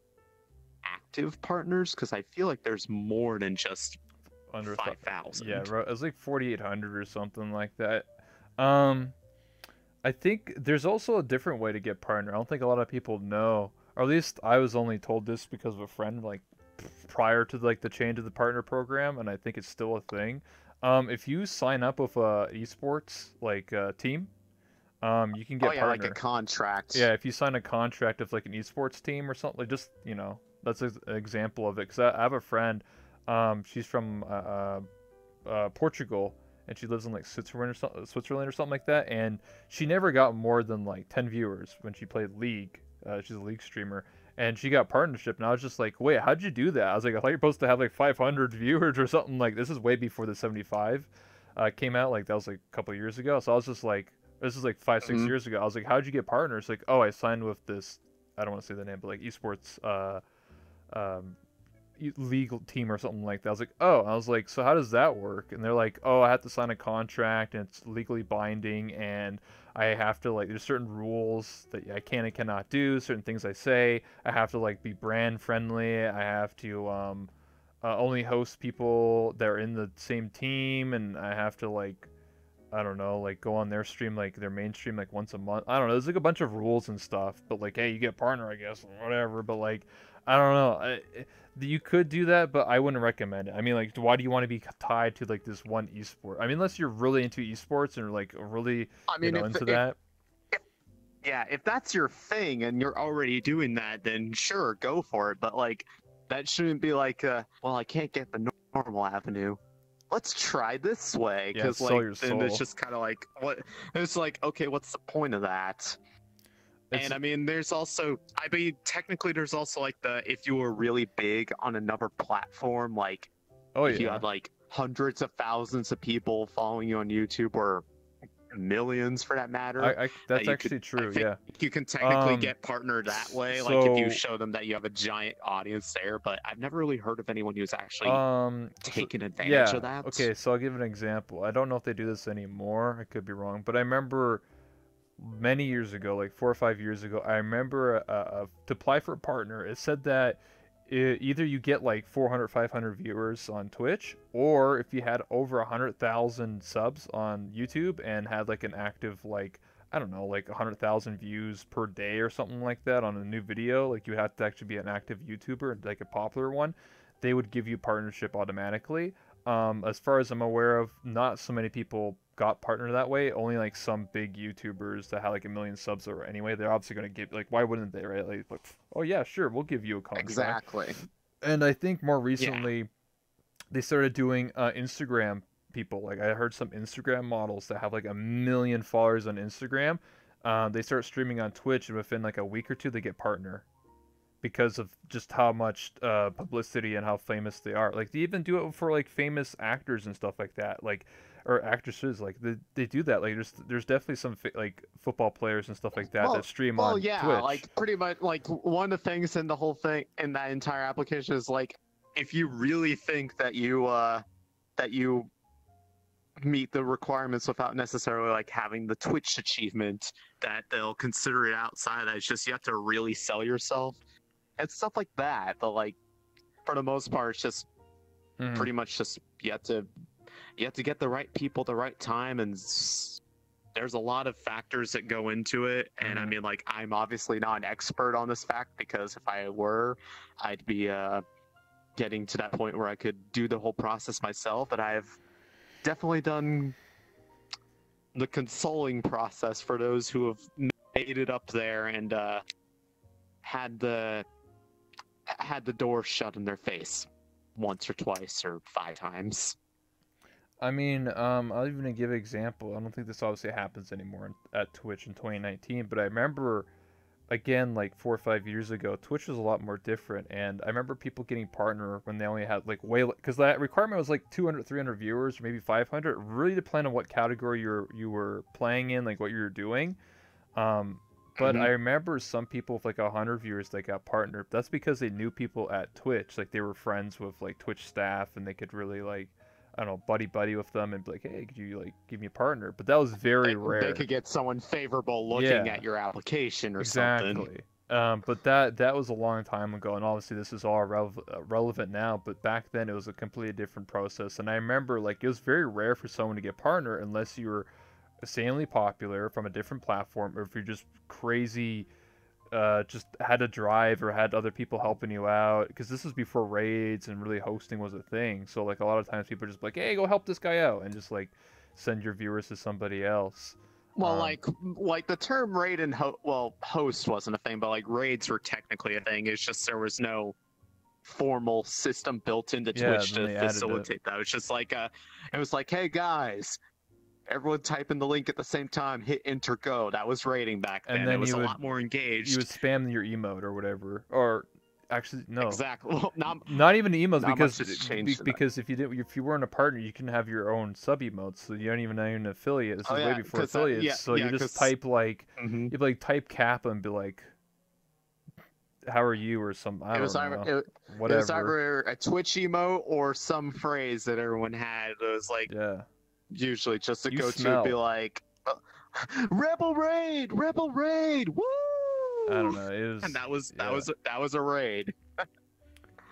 active partners because I feel like there's more than just Under five thou- thousand. Yeah, it was like 4,800 or something like that. Um, I think there's also a different way to get partner. I don't think a lot of people know, or at least I was only told this because of a friend, like prior to like the change of the partner program, and I think it's still a thing. Um, if you sign up with a esports like uh, team, um, you can get oh yeah, partner. like a contract. Yeah, if you sign a contract of like an esports team or something, like just you know, that's an example of it. Because I, I have a friend, um, she's from uh, uh, uh, Portugal, and she lives in like Switzerland or something, Switzerland or something like that. And she never got more than like ten viewers when she played League. Uh, she's a League streamer, and she got partnership. And I was just like, wait, how'd you do that? I was like, I thought you're supposed to have like 500 viewers or something. Like this is way before the 75 uh, came out. Like that was like a couple years ago. So I was just like, this is like five, 6 Mhm. years ago. I was like, how'd you get partners? Like, oh, I signed with this. I don't want to say the name, but like esports uh, um, legal team or something like that. I was like, oh, I was like, so how does that work? And they're like, oh, I have to sign a contract and it's legally binding, and I have to like, there's certain rules that I can and cannot do, certain things I say. I have to like be brand friendly. I have to um, uh, only host people that are in the same team, and I have to like. I don't know, like go on their stream, like their main stream, like once a month. I don't know. There's like a bunch of rules and stuff, but like, hey, you get partner, I guess, or whatever. But like, I don't know. I, I- you could do that, but I wouldn't recommend it. I mean, like, why do you want to be tied to like this one esport? I mean, unless you're really into esports and like really I you know, if, into if- that. yeah, if that's your thing and you're already doing that, then sure, go for it. But like, that shouldn't be like, uh, well, I can't get the normal avenue. Let's try this way, because sell like, then it's just kind of like, what? It's like, okay, what's the point of that? It's, and I mean, there's also, I mean, technically, there's also like the if you were really big on another platform, like oh if you had like hundreds of thousands of people following you on YouTube or millions for that matter. I, I, that's you actually could- true. Yeah, you can technically Um, get partnered that way, like if you show them that you have a giant audience there. But I've never really heard of anyone who's actually um, so- taken advantage yeah. of that. Okay, so I'll give an example. I don't know if they do this anymore. I could be wrong, but I remember many years ago, like four or five years ago, I remember uh, uh, to apply for a partner. It said that i either you get like 400, 500 viewers on Twitch, or if you had over 100,000 subs on YouTube and had like an active like I don't know, like 100,000 views per day or something like that on a new video, like you have to actually be an active YouTuber, like a popular one, they would give you partnership automatically. Um, as far as I'm aware of, not so many people got partnered that way. Only like some big YouTubers that had like a million subs or anyway, they're obviously gonna give like why wouldn't they, right? Like, like, oh yeah, sure, we'll give you a contract. exactly. And I think more recently, they started doing uh, Instagram people. Like I heard some Instagram models that have like a million followers on Instagram. Uh, they start streaming on Twitch, and within like a week or two, they get partner because of just how much uh, publicity and how famous they are. Like they even do it for like famous actors and stuff like that. Like or actresses like they, they do that like there's there's definitely some fa- like football players and stuff like that Well- that stream Well, on yeah, Twitch. like pretty much like one of the things in the whole thing in that entire application is like if you really think that you uh that you meet the requirements without necessarily like having the Twitch achievement that they'll consider it outside of that. It's just you have to really sell yourself and stuff like that. But like for the most part it's just Mhm. pretty much just you have to you have to get the right people the right time and s- there's a lot of factors that go into it and i Mhm. mean like i'm obviously not an expert on this fact because if i were i'd be uh getting to that point where i could do the whole process myself but i've definitely done the consoling process for those who have made it up there and uh had the had the door shut in their face once or twice or five times. I mean, um, I'll even give an example. I don't think this obviously happens anymore at Twitch in 2019, but I remember, again, like four or five years ago, Twitch was a lot more different, and I remember people getting partner when they only had like way because that requirement was like 200, 300 viewers, or maybe 500. It really depended on what category you are you were playing in, like what you were doing. Um, but Mhm. I remember some people with like 100 viewers that got partnered. That's because they knew people at Twitch, like they were friends with like Twitch staff, and they could really like I don't know, buddy buddy with them and be like, hey, could you like give me a partner? But that was very they, rare. They could get someone favorable looking Yeah. at your application or exactly. something. Um, but that that was a long time ago, and obviously this is all rev- uh, relevant now. But back then it was a completely different process, and I remember like it was very rare for someone to get partner unless you were insanely popular from a different platform, or if you're just crazy, uh, just had a drive or had other people helping you out. Because this was before raids and really hosting was a thing. So like a lot of times people are just like, hey, go help this guy out, and just like send your viewers to somebody else. Well, Um, like like the term raid and ho- well host wasn't a thing, but like raids were technically a thing. It's just there was no formal system built into Yeah, Twitch to facilitate that. It was just like uh it was like, hey guys, everyone type in the link at the same time, hit enter go. That was raiding back And then. then it was you a would- lot more engaged. You would spam your emote or whatever, or actually no. Exactly. Well, not Not even emotes Not because be- that. because if you didn't if you weren't a partner you can have your own sub emotes so you don't even know you're an affiliate. This Oh, yeah, way before that- affiliates. yeah, so yeah, you just type like Mhm. you'd like type Kappa and be like, "How are you?" or some I it don't was know either it, it whatever. was either a Twitch emote or some phrase that everyone had. It was like yeah, usually just to You go to be like uh, rebel raid rebel raid woo I don't know. It was and that was that yeah. was that was a raid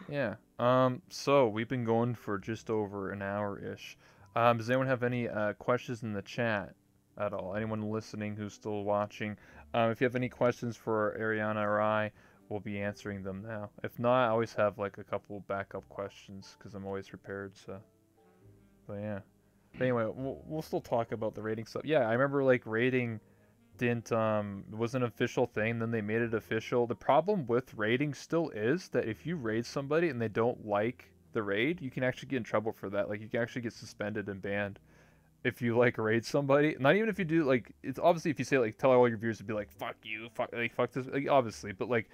yeah. Um. So we've been going for just over an hour ish. Um. Does anyone have any uh, questions in the chat at all? Anyone listening who's still watching? Um. If you have any questions for Ariyana or I, we'll be answering them now. If not, I always have like a couple backup questions because I'm always prepared. So. But yeah. But anyway, we'll, we'll still talk about the raiding stuff. Yeah, I remember like raiding didn't um was an official thing then they made it official the problem with raiding still is that if you raid somebody and they don't like the raid you can actually get in trouble for that like you can actually get suspended and banned if you like raid somebody not even if you do like it's obviously if you say like tell all your viewers to be like fuck you fuck like fuck this like obviously but like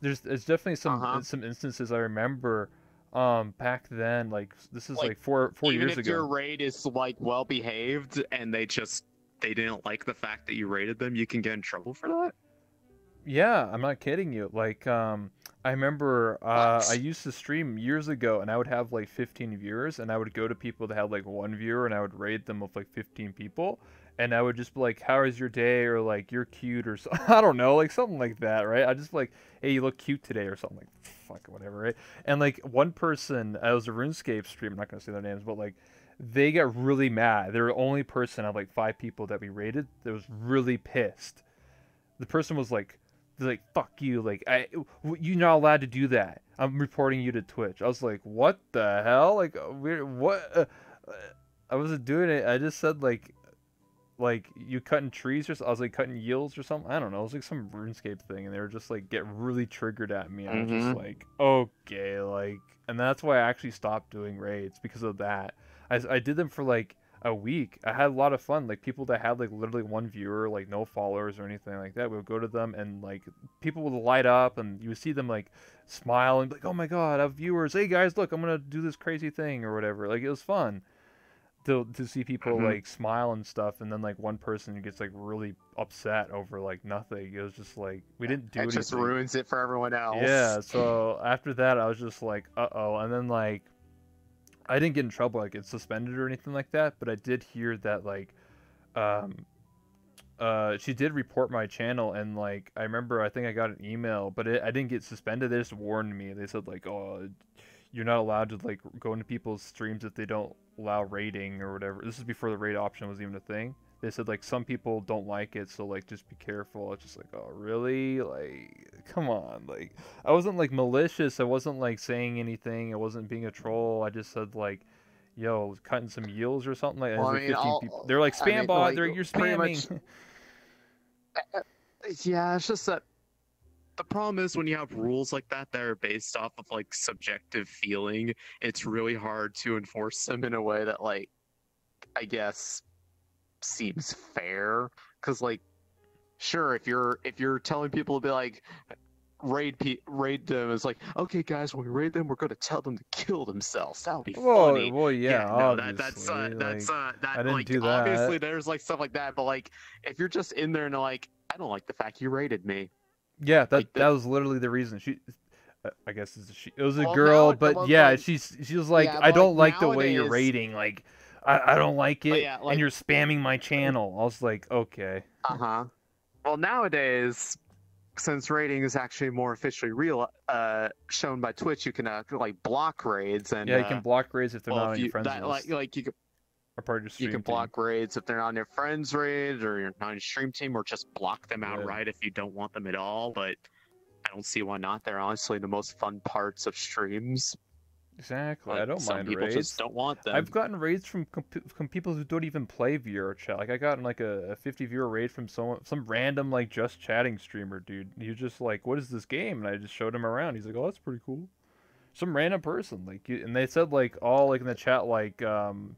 there's there's definitely some Uh-huh. some instances i remember um back then like this is Like, like, four four even years if ago. your raid is like well behaved and they just they didn't like the fact that you raided them you can get in trouble for that? Yeah, I'm not kidding you. Like, um, I remember uh, I used to stream years ago, and I would have like 15 viewers, and I would go to people that had like one viewer, and I would raid them with like 15 people, and I would just be like, "How is your day?" or like, "You're cute," or so, I don't know, like something like that, right? I just like, "Hey, you look cute today," or something like, "Fuck, whatever," right? And like one person, I was a RuneScape stream. I'm not gonna say their names, but like. They got really mad. They were the only person of like five people that we raided that was really pissed. The person was like, they're like fuck you like i you're not allowed to do that i'm reporting you to twitch i was like what the hell like uh, we're what uh, uh, i wasn't doing it i just said like like you cutting trees or i was like cutting yields or something i don't know it was like some runescape thing and they were just like get really triggered at me and i was just Mhm. like okay like and that's why i actually stopped doing raids because of that i, I did them for like a week. I had a lot of fun. Like people that had like literally one viewer, like no followers or anything like that, we would go to them and like people would light up and you would see them like smile and be like, "Oh my god, I have viewers! Hey guys, look, I'm gonna do this crazy thing or whatever." Like it was fun to to see people Mhm. like smile and stuff, and then like one person gets like really upset over like nothing. It was just like we didn't do it anything. just ruins it for everyone else Yeah, so after that, I was just like, uh oh. And then, like, I didn't get in trouble, like, get suspended or anything like that, but I did hear that, like, um, uh, she did report my channel, and, like, I remember I think I got an email, but it, I didn't get suspended. They just warned me. They said, like, oh, you're not allowed to, like, go into people's streams if they don't allow raiding or whatever. This is before the rate option was even a thing. They said like some people don't like it so like just be careful. It's just like oh really? Like come on. Like i wasn't like malicious. I wasn't like saying anything. I wasn't being a troll. I just said like yo cutting some yields or something like Well, I mean, 15 I'll- people. They're like I spam mean, bot like, they're you're spamming much- yeah it's just that the problem is when you have rules like that that are based off of like subjective feeling it's really hard to enforce them in a way that like i guess seems fair because like sure if you're if you're telling people to be like raid pe- raid them it's like okay guys when we raid them we're going to tell them to kill themselves that would be well, funny well yeah, no, that, that's uh, obviously, that's uh, that like do that. obviously there's like stuff like that, but like if you're just in there and like I don't like the fact you raided me. Yeah, that Like the- that was literally the reason. She, uh, I guess it's a she. It was a Well, girl, it- but well, yeah, like- she's she was like, Yeah, I don't like, like the way you're raiding. Like, I, I don't like it, yeah, like- and you're spamming my channel. I was like, okay, Uh huh. Well, nowadays, since raiding is actually more officially real, uh, shown by Twitch, you can uh, like block raids and yeah, you uh, can block raids if they're well, not if on your friends that, list like like you can part of your stream you can team. block raids if they're not on your friends raid or you're not on your stream team, or just block them Yeah. outright if you don't want them at all. But I don't see why not. They're honestly the most fun parts of streams. Exactly, I don't mind people raids. just don't want them. I've gotten raids from from people who don't even play VR chat. Like I got like a, a 50 viewer raid from someone, some random like just chatting streamer dude. He was just like, "What is this game?" And I just showed him around. He's like, "Oh, that's pretty cool." Some random person like, you- and they said like all like in the chat like um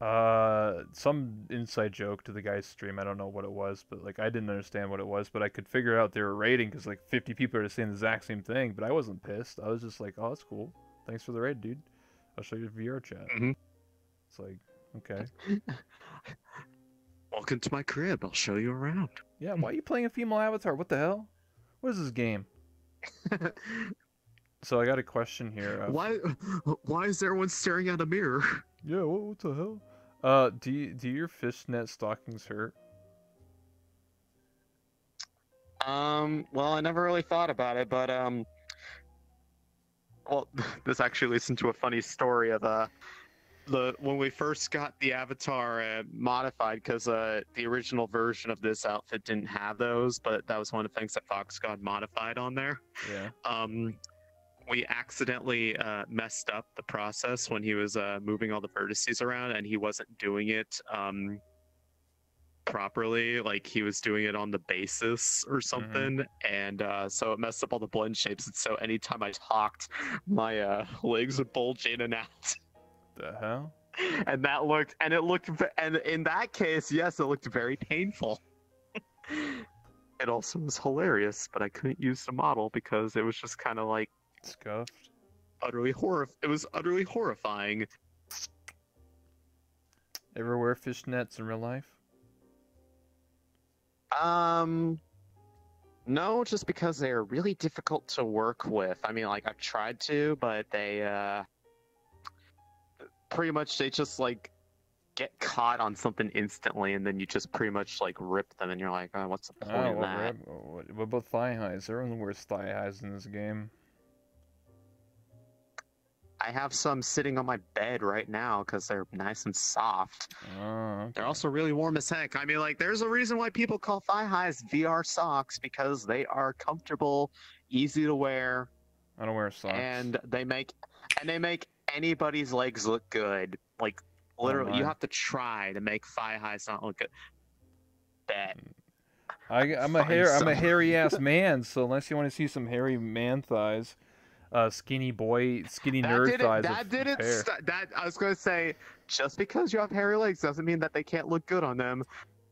uh some inside joke to the guy's stream. I don't know what it was, but like I didn't understand what it was, but I could figure out they were raiding because like 50 people are saying the exact same thing. But I wasn't pissed. I was just like, "Oh, that's cool. Thanks for the raid, dude." I'll show you the VR chat. Mhm. It's like, okay. Welcome to my crib. I'll show you around. Yeah, why are you playing a female avatar? What the hell? What is this game? So I got a question here. Uh, why? Why is everyone staring at a mirror? Yeah, what, what the hell? Uh, do you, do your fishnet stockings hurt? Um, well, I never really thought about it, but um, well, this actually leads into a funny story of uh, the when we first got the avatar uh, modified because uh, the original version of this outfit didn't have those, but that was one of the things that Fox got modified on there. Yeah. Um, we accidentally uh, messed up the process when he was uh, moving all the vertices around, and he wasn't doing it um, properly. Like he was doing it on the basis or something, and uh, so it messed up all the blend shapes. And so anytime I talked, my uh, legs would bulge in and out. The hell? and that looked and it looked and in that case yes it looked very painful it also was hilarious but i couldn't use the model because it was just kind of like Scuffed. utterly horror it was utterly horrifying Ever wear fishnets in real life? um no just because they're really difficult to work with i mean like i've tried to but they uh pretty much they just like get caught on something instantly and then you just pretty much like rip them and you're like oh what's the point Oh, of what, that what about thigh highs? Everyone wears thigh highs in this game. I have some sitting on my bed right now because they're nice and soft. Oh, okay. They're also really warm as heck. I mean, like, there's a reason why people call thigh highs VR socks because they are comfortable, easy to wear, I don't wear socks. and they make and they make anybody's legs look good. Like, oh, literally, you have to try to make thigh highs not look good. Bet. I, I'm a hair. I'm a hairy ass man. So unless you want to see some hairy man thighs, uh, skinny boy, skinny That nerd thighs. That didn't. St- that I was going to say, just because you have hairy legs doesn't mean that they can't look good on them.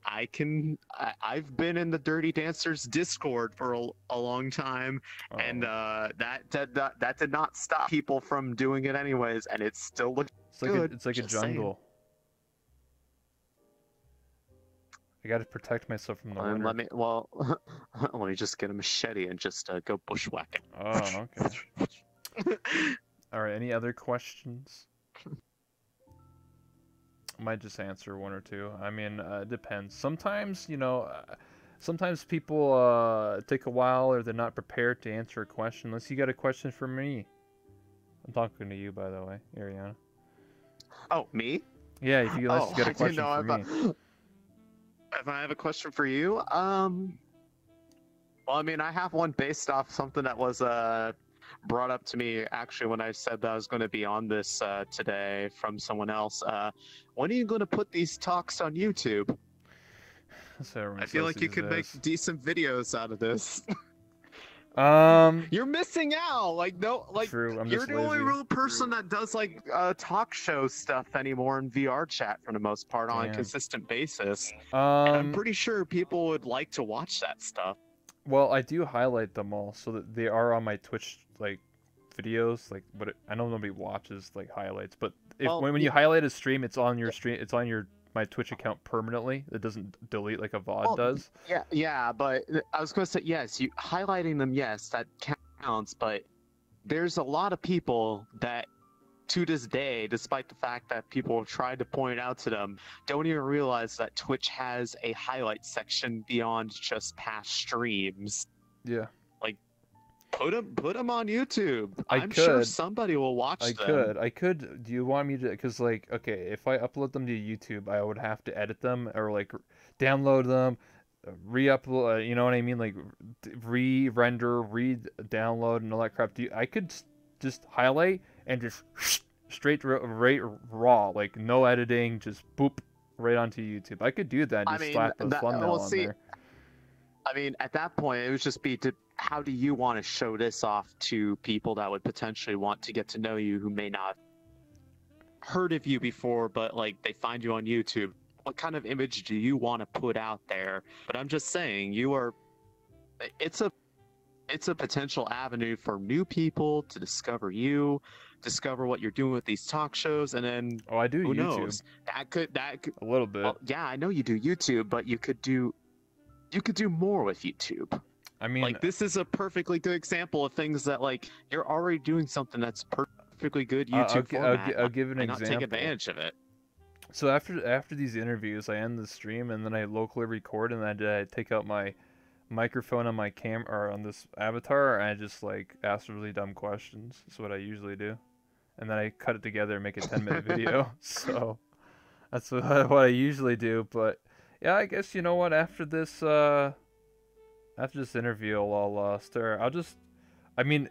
I can. I, I've been in the Dirty Dancers Discord for a, a long time, and Oh. uh, that, that that that did not stop people from doing it anyways, and it still it's like a, good, it's like a jungle. saying. I got to protect myself from the winter. let me. Well, let me just get a machete and just uh, go bushwhacking. Oh, okay. All right. Any other questions? I might just answer one or two. I mean, uh, it depends. Sometimes, you know, uh, sometimes people uh, take a while or they're not prepared to answer a question. Unless you got a question for me. I'm talking to you, by the way, Ariyana. oh, me? Yeah, if you unless oh, you got I a question know. for if me. I- If I have a question for you, um, well, I mean, I have one based off something that was uh brought up to me actually when I said that I was going to be on this uh, today from someone else. Uh, when are you going to put these talks on YouTube? That's I feel like you these could make decent videos out of this. Um, You're missing out. Like no, like true. You're the only real person that does like uh, talk show stuff anymore in VR chat for the most part on a consistent basis. And I'm Um, pretty sure people would like to watch that stuff. well, I do highlight them all so that they are on my Twitch like videos. Like, but it, I know nobody watches like highlights, but if Well, when, when you yeah. highlight a stream, it's on your stream. It's on your my Twitch account permanently. It doesn't delete like a VOD Well, does. Yeah, yeah, but I was going to say yes. You highlighting them, yes, that counts. but there's a lot of people that to this day, despite the fact that people have tried to point out to them, don't even realize that Twitch has a highlight section beyond just past streams. Yeah. Put them, put them on YouTube. I I'm sure somebody will watch I them. could. I could. Do you want me to? Because like, okay, if I upload them to YouTube, I would have to edit them or like download them, re-upload. Uh, you know what I mean? Like re-render, re-download, and all that crap. Do you, I could just highlight and just straight right raw, like no editing, just boop right onto YouTube. I could do that. And I mean, slap the that- thumbnail well, on see, there. I mean, at that point, it would just be to how do you want to show this off to people that would potentially want to get to know you who may not heard of you before, but like they find you on YouTube. What kind of image do you want to put out there? But I'm just saying, you are. It's a, it's a potential avenue for new people to discover you, discover what you're doing with these talk shows, and then Oh, I do who YouTube knows? That could that could, a little bit. well, yeah, I know you do YouTube, but you could do you could do more with YouTube. I mean, like this is a perfectly good example of things that like you're already doing something that's perfectly good I'll, YouTube I'll, format. I'll give an Why not take advantage of it? So after after these interviews, I end the stream and then I locally record and then I take out my microphone on my cam or on this avatar and I just like ask really dumb questions. That's what I usually do, and then I cut it together and make a ten minute video. So that's what, what I usually do. But yeah, I guess you know what? After this uh after this interview, I'll uh, start. I'll just. I mean,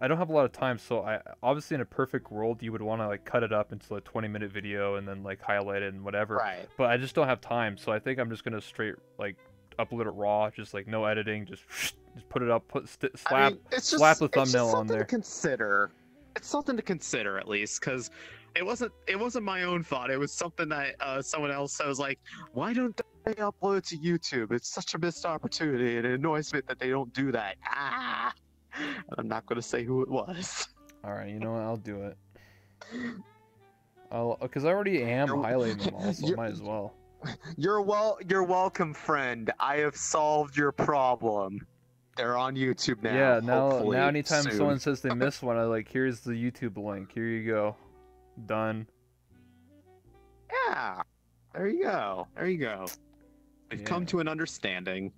I don't have a lot of time, so I obviously in a perfect world you would want to like cut it up into a 20 minute video and then like highlight it and whatever. Right. But I just don't have time, so I think I'm just gonna straight like upload it raw, just like no editing, just just put it up, put st- slap. I mean, it's just, slap just thumbnail on there. To consider. It's something to consider at least, because it wasn't it wasn't my own thought. It was something that uh, someone else I was like, "Why don't they upload to YouTube? It's such a missed opportunity, and it annoys me that they don't do that." Ah, I'm not going to say who it was. All right, you know what? I'll do it. I'll because I already am You're- highlighting them all, so might as well. You're well. You're welcome, friend. I have solved your problem. They're on YouTube now. yeah, now now anytime soon. someone says they missed one, I like here's the YouTube link. Here you go. Done. Yeah. There you go. There you go. We've come to an understanding.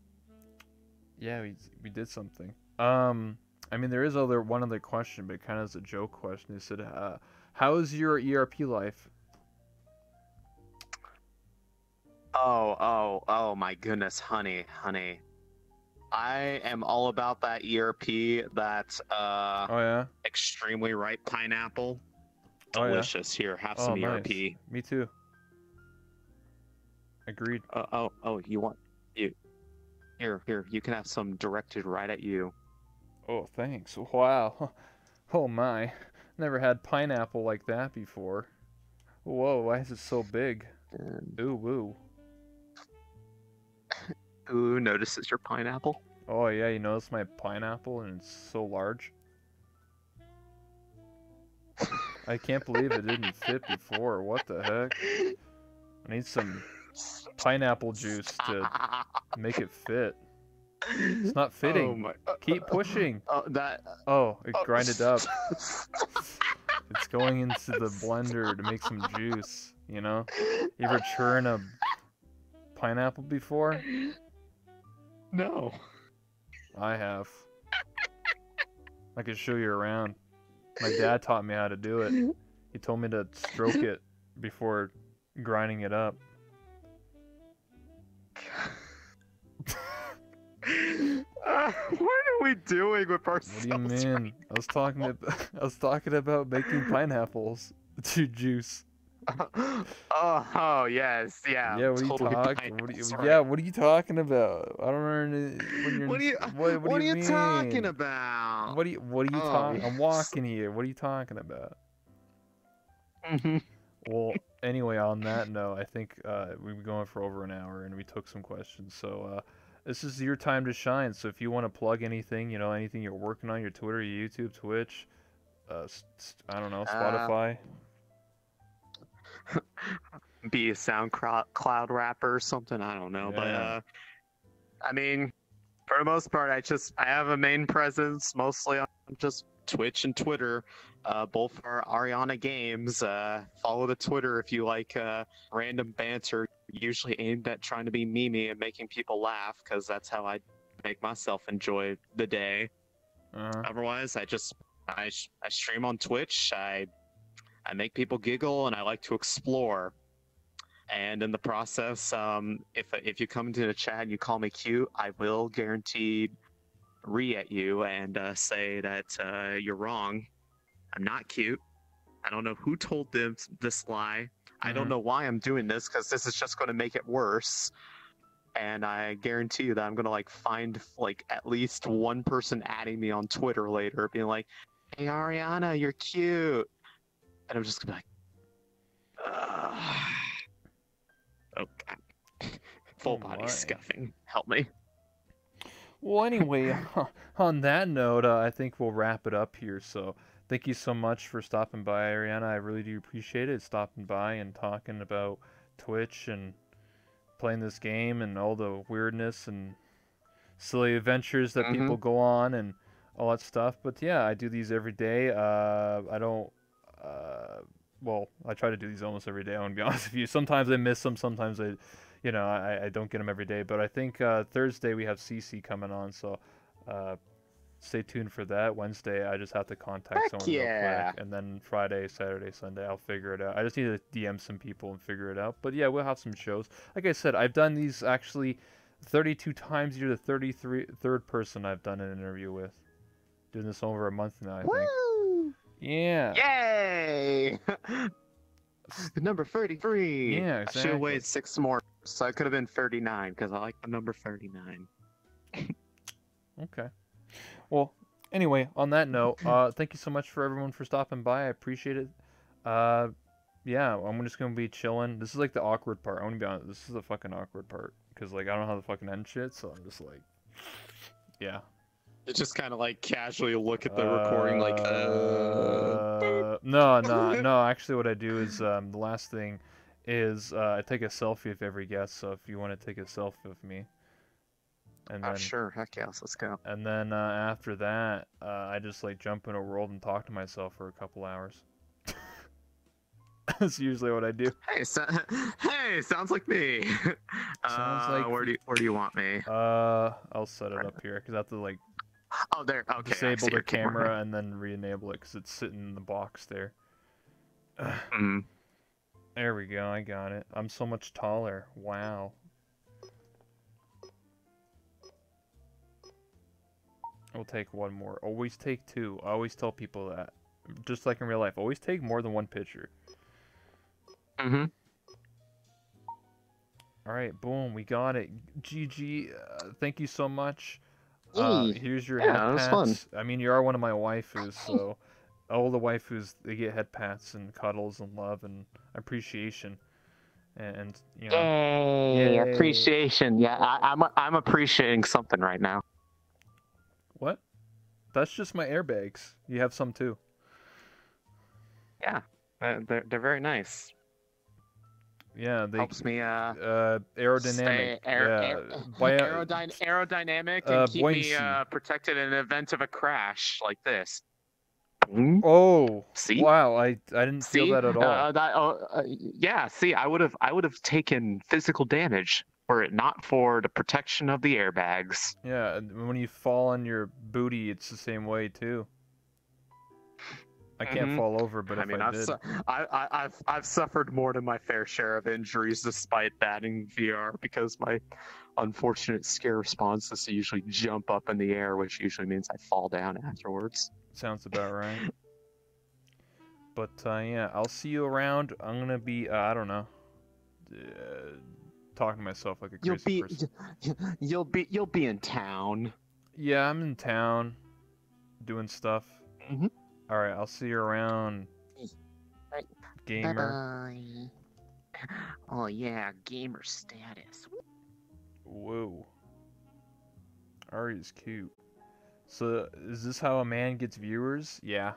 Yeah, we we did something. Um, I mean, there is other one other question, but kind of as a joke question. He said, uh, "How is your ERP life?" Oh, oh, oh my goodness, honey, honey. I am all about that ERP, that uh Oh yeah. extremely ripe pineapple. Oh, yeah? Delicious. Here, have Oh, some nice. ERP. Me too. Agreed. Uh, oh, oh, you want you here, here, you can have some directed right at you. Oh, thanks. Wow. Oh my. Never had pineapple like that before. Whoa, why is it so big? And, Ooh, woo. ooh, notices your pineapple. Oh yeah, you notice my pineapple and it's so large? I can't believe it didn't fit before. What the heck? I need some pineapple juice to make it fit. It's not Oh fitting. my. Uh, Keep uh, pushing. Oh, that. Oh, it oh. grinded up. It's going into the blender to make some juice, you know? You ever churn a pineapple before? No. I have. I could show you around. My dad taught me how to do it. He told me to stroke it before grinding it up. Uh, what are we doing with What do you ourselves? mean? I was talking about I was talking about making pineapples to juice. oh, oh, yes, yeah. Yeah, what are you talking? What are you, us, yeah, what are you talking about? I don't know. What, What are you? What, what, you, are you talking about? What are you? What are you Oh, talking? I'm walking here. What are you talking about? Well, anyway, on that note, I think uh, we've been going for over an hour and we took some questions. So uh, this is your time to shine. So if you want to plug anything, you know, anything you're working on, your Twitter, your YouTube, Twitch, uh, I don't know, Uh, Spotify. Be a SoundCloud cloud rapper or something. I don't know, but uh, I mean, for the most part, I just I have a main presence mostly on just Twitch and Twitter. Uh, both are Ariyana Games. Uh, follow the Twitter if you like uh, random banter, usually aimed at trying to be memey and making people laugh, because that's how I make myself enjoy the day. Uh, Otherwise, I just I I stream on Twitch. I I make people giggle and I like to explore. And in the process, um, if if you come into the chat and you call me cute, I will guaranteed re at you and uh, say that uh, you're wrong. I'm not cute. I don't know who told them this lie. I don't Mhm. know why I'm doing this because this is just going to make it worse. And I guarantee you that I'm gonna like find like at least one person adding me on Twitter later, being like, "Hey Ariyana, you're cute," and I'm just gonna be like, Ugh. "Oh God, full Oh body my. scuffing, help me." Well, anyway, on that note, uh, I think we'll wrap it up here. So, thank you so much for stopping by, Ariyana. I really do appreciate it. Stopping by and talking about Twitch and playing this game and all the weirdness and silly adventures that Mhm. people go on and all that stuff. But yeah, I do these every day. Uh, I don't. Uh, well, I try to do these almost every day. I want to be honest with you. Sometimes I miss them. Sometimes I you know, I, I don't get them every day, but I think uh, Thursday we have CC coming on, so uh, stay tuned for that. Wednesday I just have to contact Heck someone real quick, and then Friday, Saturday, Sunday I'll figure it out. I just need to DM some people and figure it out. But yeah, we'll have some shows. Like I said, I've done these actually 32 times. You're the 33 third person I've done an interview with. Doing this over a month now, I think. Woo! Yeah. Yay! number 33. Yeah, I should exactly. have waited six more, so I could have been 39 because I like the number 39. Okay. Well, anyway, on that note, uh, thank you so much for everyone for stopping by. I appreciate it. Uh, yeah, I'm just gonna be chilling. This is like the awkward part. I'm gonna be honest. This is the fucking awkward part because like I don't know how to fucking end shit, so I'm just like, yeah. It just kind of like casually look at the recording, like, uh. Uh, no, no, no. Actually, what I do is um, the last thing is uh, I take a selfie of every guest. So if you want to take a selfie of me, and Oh, then sure. Heck yes, let's go. and then uh, after that, uh, I just like jump in a world and talk to myself for a couple hours. That's usually what I do. Hey, so, hey, sounds like me. Sounds uh, like- where do you, where do you want me? Uh, I'll set it up here because I have to like Oh, there. Okay. Disable the your camera and then re-enable it because it's sitting in the box there. Mm. There we go. I got it. I'm so much taller. Wow. We'll take one more. Always take two. I always tell people that. Just like in real life, always take more than one picture. Mm-hmm. All right, boom, we got it. GG, uh, thank you so much. Uh, here's your yeah, head that was fun. pats. I mean, you are one of my waifus, so all the waifus they get head pats and cuddles and love and appreciation, and you know, Yay, Yay. appreciation. Yeah, I, I'm I'm appreciating something right now. What? That's just my airbags. You have some too. Yeah, uh, they're they're very nice. Yeah, they Helps me uh uh aerodynamic. stay aer- yeah, aer- Bio- aerodyn- aerodynamic and uh, keep buoyancy. me uh, protected in the event of a crash like this. Oh, See? wow! I I didn't See? feel that at all. Uh, that, oh, uh, yeah, see, I would have I would have taken physical damage were it not for the protection of the airbags. Yeah, when you fall on your booty, it's the same way too. I can't Mhm. fall over, but I if mean, I I've, did, su- I, I, I've I've suffered more than my fair share of injuries despite that in VR because my unfortunate scare response is to usually jump up in the air, which usually means I fall down afterwards. sounds about right. But uh, yeah, I'll see you around. I'm gonna be, uh, I don't know, uh, talking to myself like a You'll crazy be person. you'll be you'll be in town. Yeah, I'm in town, doing stuff. Mhm. All right, I'll see you around, Right. gamer. Bye. Oh yeah, gamer status. Whoa. Ari's cute. So, is this how a man gets viewers? Yeah.